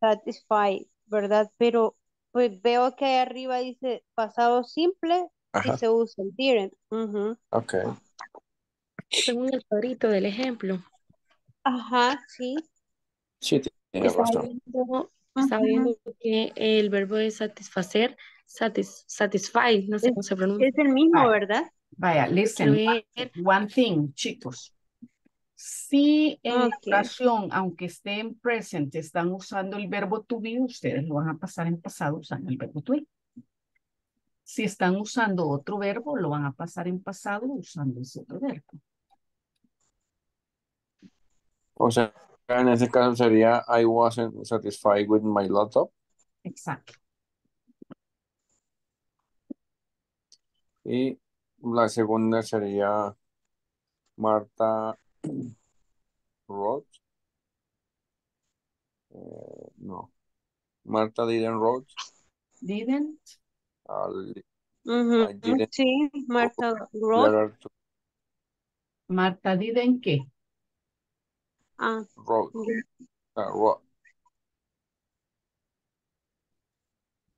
S4: satisfied, ¿verdad? Pero pues veo que ahí arriba dice pasado simple y se usa el didn't. Ujú.
S3: Ok.
S11: según el cuadrito del ejemplo.
S4: Ajá, sí.
S3: Sí, tiene
S11: Estaba
S3: razón.
S11: viendo, estaba
S4: Ajá.
S11: viendo que el verbo es satisfacer, satis, satisfy, no sé
S4: Es,
S11: cómo se pronuncia.
S4: es el mismo,
S1: Vaya.
S4: ¿verdad?
S1: Vaya, listen, one thing, chicos. Si en la
S4: Ok.
S1: oración, aunque esté en present, están usando el verbo to be, ustedes lo van a pasar en pasado usando el verbo to be. Si están usando otro verbo, lo van a pasar en pasado usando ese otro verbo.
S3: O sea, en ese caso sería I wasn't satisfied with my laptop.
S1: Exacto.
S3: Y la segunda sería Marta wrote. Eh, no. Marta didn't wrote.
S1: Didn't.
S3: I didn't
S4: Sí, Marta wrote.
S1: Marta didn't qué.
S4: Ah, ujú.
S3: Ah, wrote.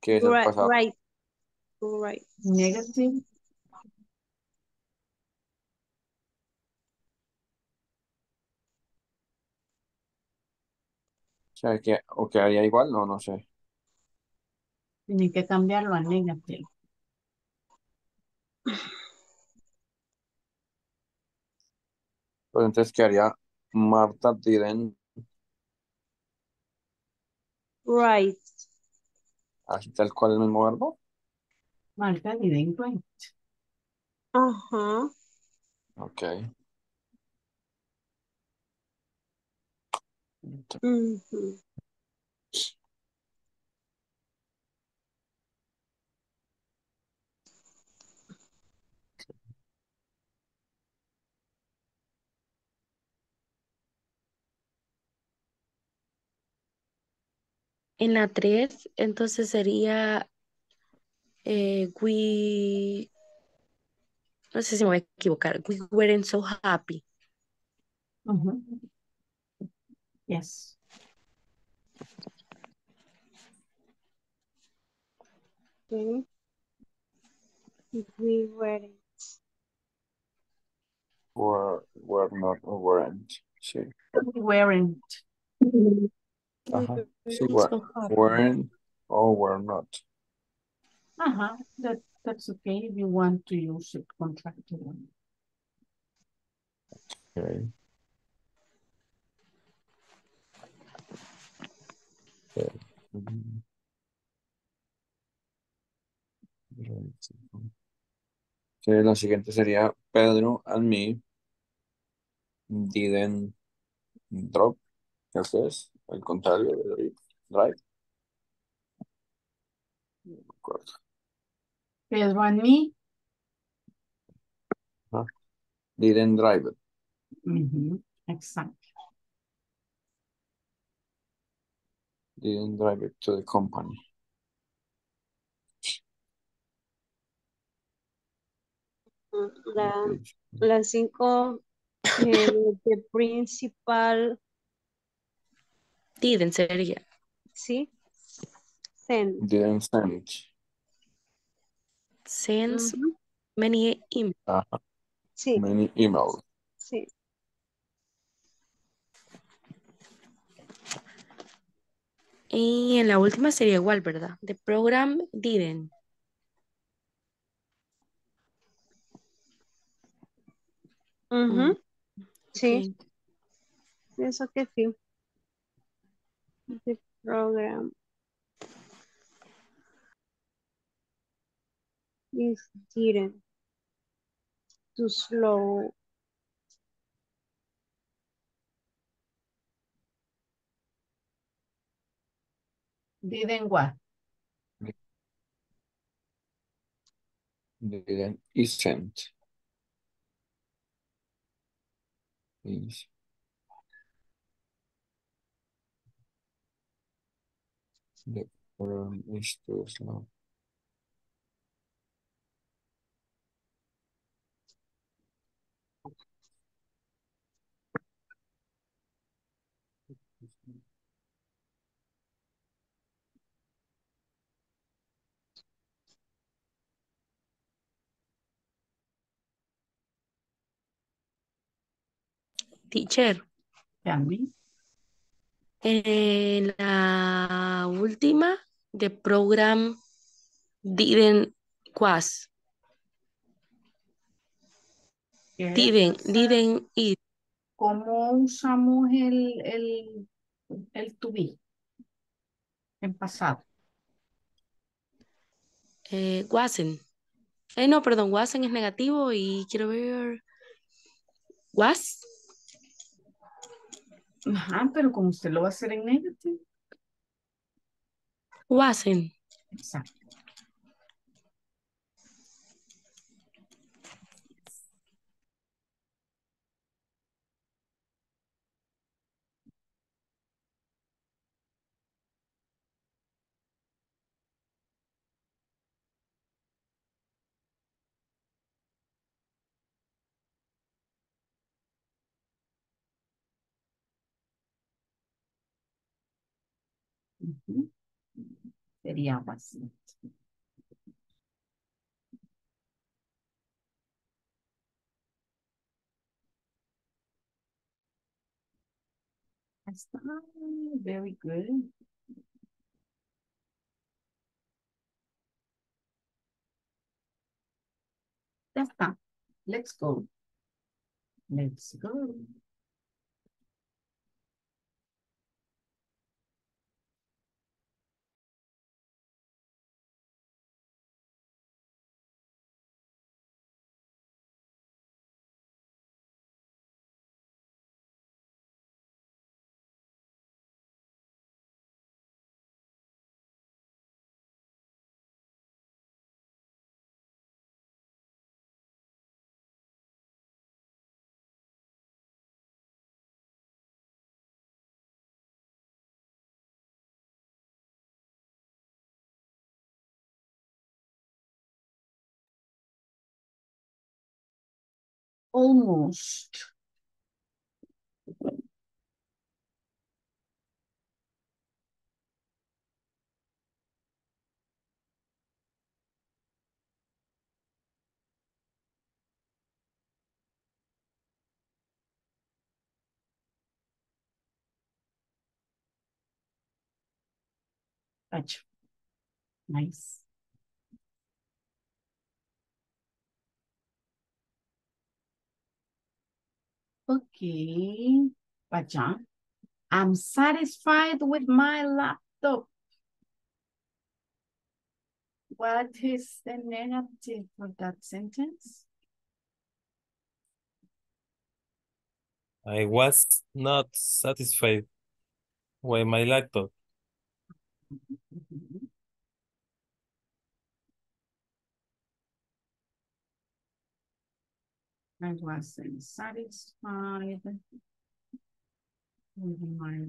S3: Que es el
S4: right,
S3: pasado.
S4: right, right.
S1: Negative.
S3: O sea, que, o quedaría igual, no, no sé.
S1: Tienen que cambiarlo a negative.
S3: Pues entonces quedaría Marta didn't,
S4: Right.
S3: así tal cual el mismo verbo.
S1: Marta didn't write.
S4: Ajá.
S3: Ok.
S4: ujú.
S11: En la 3, entonces sería eh, we, no sé si me voy a equivocar, we weren't so happy.
S1: Yes.
S4: Okay. We were.
S3: Were, were not, weren't. Sí.
S1: We weren't.
S3: Sí,
S4: weren't
S3: were,
S4: so
S3: weren't or were not.
S1: Uh-huh. That, that's okay if you want to use it contracted one.
S3: Okay. La siguiente sería Pedro and me didn't drop. Eso es el contrario de drive. No me acuerdo.
S1: Pedro and me.
S3: Ajá. Didn't drive it.
S1: Ujú, Exacto.
S3: Didn't drive it to the company.
S4: La,
S3: Ok.
S4: la cinco, eh, the principal,
S11: Didn't sería.
S4: sí, send.
S3: Didn't send.
S11: Sends many emails.
S3: Ajá.
S4: Sí,
S3: Many emails.
S4: sí.
S11: Y en la última sería igual, ¿verdad? The program didn't.
S4: Ujú,
S11: Mm,
S4: Sí,
S11: ok.
S4: pienso que sí. The program is didn't too slow.
S1: Didn't what?
S3: Didn't isn't. Is. The quorum is to slow.
S11: Teacher.
S1: Yeah, me.
S11: En la última, the program didn't was.
S1: ¿Qué
S11: Didn't, didn't it.
S1: ¿Cómo usamos el, el, el to be en pasado?
S11: Eh, wasn't. Eh, no, perdón, wasn't es negativo y quiero ver. Was.
S1: Ajá, pero como usted lo va a hacer en negative.
S11: Wasn't.
S1: Exacto. Sería wasn't. Está very good. Ya. Let's go. Let's go. Almost. Gotcha. Nice. Okay. Bajan. I'm satisfied with my laptop. What is the negative for that sentence?
S6: I was not satisfied with my laptop. Mm-hmm.
S1: I wasn't satisfied with my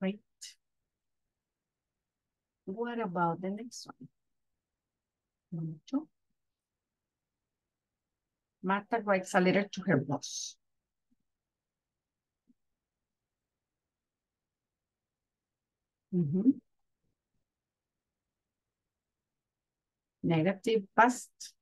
S1: Great. What about the next one? Mucho. Martha writes a letter to her boss. Mhm. Negative past.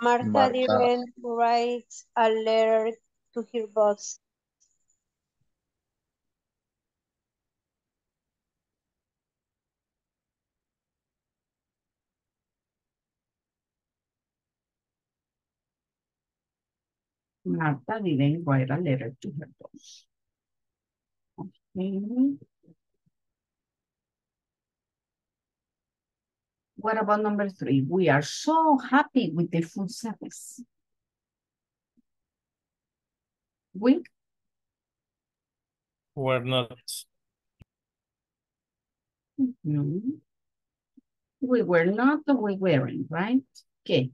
S4: Martha,
S3: Martha.
S4: didn't write a letter to her boss.
S1: Martha didn't write a letter to her boss. Okay. What about number three? We are so happy with the food service. We,
S6: Were not.
S1: no. We were not, we weren't, right? Okay.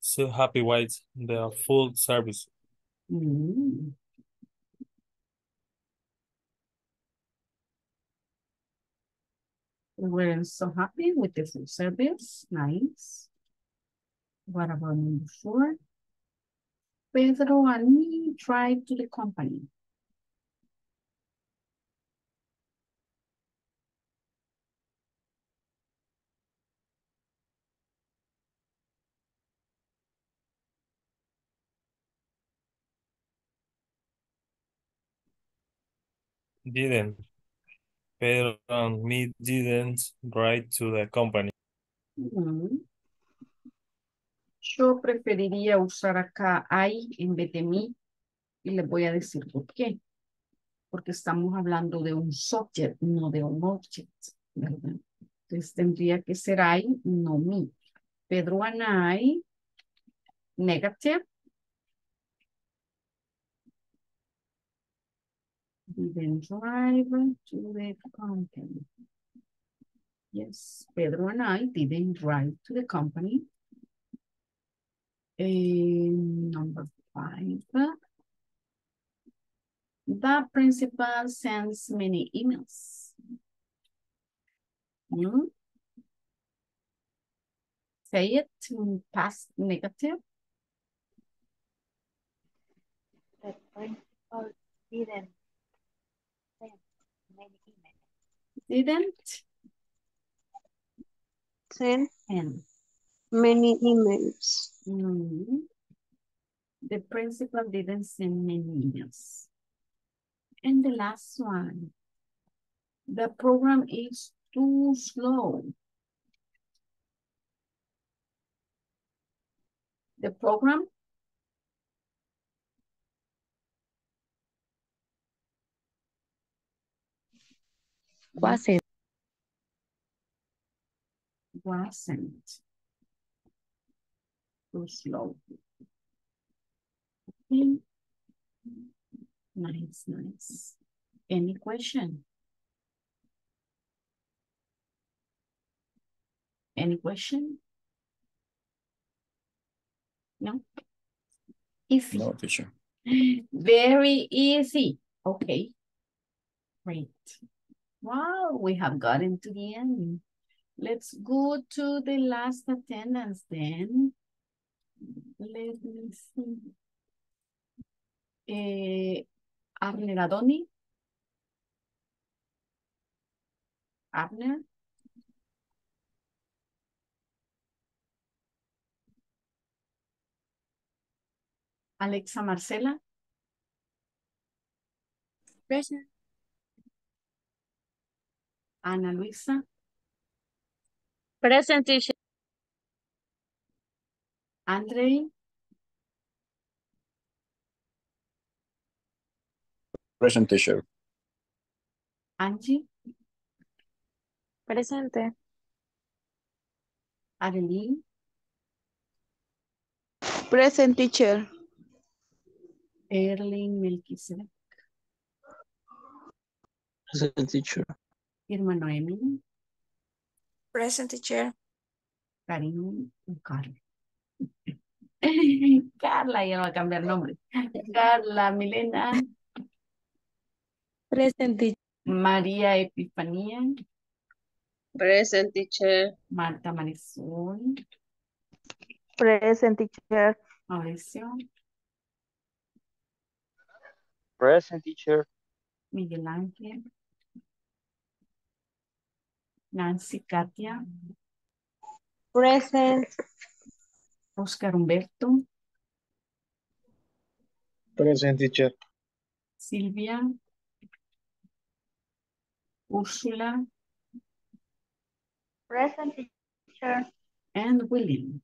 S6: So happy with the full service.
S1: Mm. We weren't so happy with the food service. Nice. What about number four? Pedro and me drive to the company.
S6: Didn't. Pedro and me didn't write to the company.
S1: Yo preferiría usar acá I en vez de mí y les voy a decir por qué. Porque estamos hablando de un subject, no de un object. Entonces tendría que ser I, no me. Pedro and I, negative. Didn't drive to the company. Yes, Pedro and I didn't drive to the company. And number five. The principal sends many emails. Hmm? Say it in past negative.
S13: The principal didn't send many emails.
S1: Didn't
S4: Send
S1: and
S4: many emails.
S1: mm, the principal didn't send many emails. And the last one, the program is too slow. The program
S11: Wasn't.
S1: wasn't too slow. Okay. Nice, nice. Any question? Any question? No? Easy.
S3: No, teacher.
S1: Very easy. Okay. Great. Wow, we have gotten to the end. Let's go to the last attendance then. Let me see. Eh, Abner Adoni. Abner. Alexa Marcela.
S9: Present.
S1: Ana Luisa.
S5: Present teacher.
S1: Andre.
S3: Present teacher.
S1: Angie.
S9: Presente.
S1: Adeline.
S7: Present teacher.
S1: Erling Melquisedec.
S14: Present teacher.
S1: Irma Noemi.
S9: Present teacher.
S1: Karim y Carla. Carla, ya no va a cambiar nombre. Carla, Milena,
S11: Present teacher.
S1: María Epifanía,
S8: Present teacher.
S1: Marta Marisol,
S7: Present teacher.
S1: Mauricio,
S10: Present teacher.
S1: Miguel Ángel, Nancy Katia,
S4: Present.
S1: Oscar Humberto,
S14: Present teacher.
S1: Silvia, Úrsula,
S13: Present teacher.
S1: and William.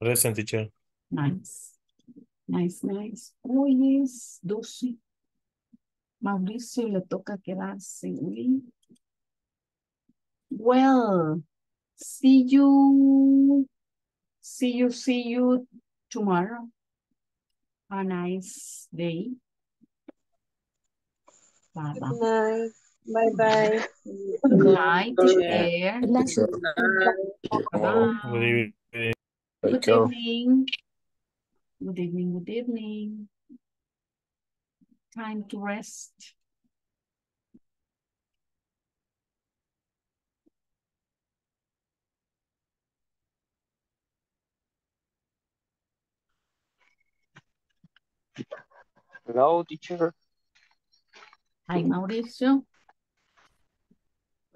S6: Present teacher.
S1: Nice. Nice, nice. Hoy es 12. Mauricio le toca quedarse. Willy. Well, see you. See you, see you tomorrow. A nice day. Bye
S4: Good
S1: bye.
S4: night. Bye bye.
S1: Good night. Take
S8: Yeah.
S1: care.
S3: Teacher.
S1: Bye.
S6: Good evening.
S1: Good evening. Good evening, good evening. Time to rest.
S10: Hello, teacher.
S1: Hi, Mauricio.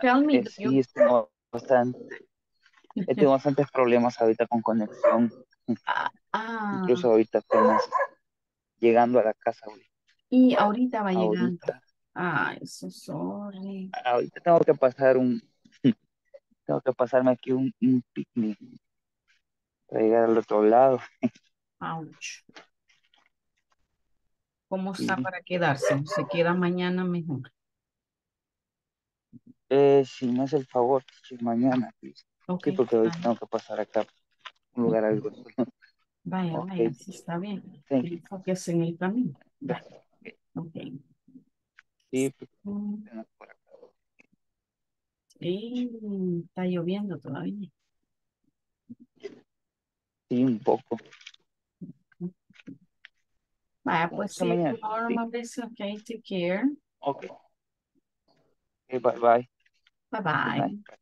S1: Tell me,
S10: Eh, sí,
S1: you,
S10: tengo bastante, he tenido bastantes problemas ahorita con conexión.
S1: ah,
S10: Incluso ahorita apenas llegando a la casa,
S1: y ahorita va llegando.
S10: Ahorita,
S1: Ay, so sorry.
S10: ahorita tengo que pasar un, tengo que pasarme aquí un, un picnic para llegar al otro lado.
S1: Ouch. ¿Cómo está para quedarse? Se queda mañana mejor.
S10: Eh, si me hace el favor, mañana, please.
S1: Ok,
S10: Sí, porque
S1: vaya.
S10: tengo que pasar acá a un lugar algo.
S1: Vaya, vaya, sí está bien. Enfóquese en el camino. Vaya. Ok.
S10: Sí, pues, tengo por acá.
S1: Sí, está lloviendo todavía.
S10: Sí, un poco.
S1: Ah,
S10: no,
S1: pues sí, tomorrow,
S10: Sí,
S1: Mauricio. Ok, take care.
S10: ok. Ok, bye bye.
S1: Bye bye.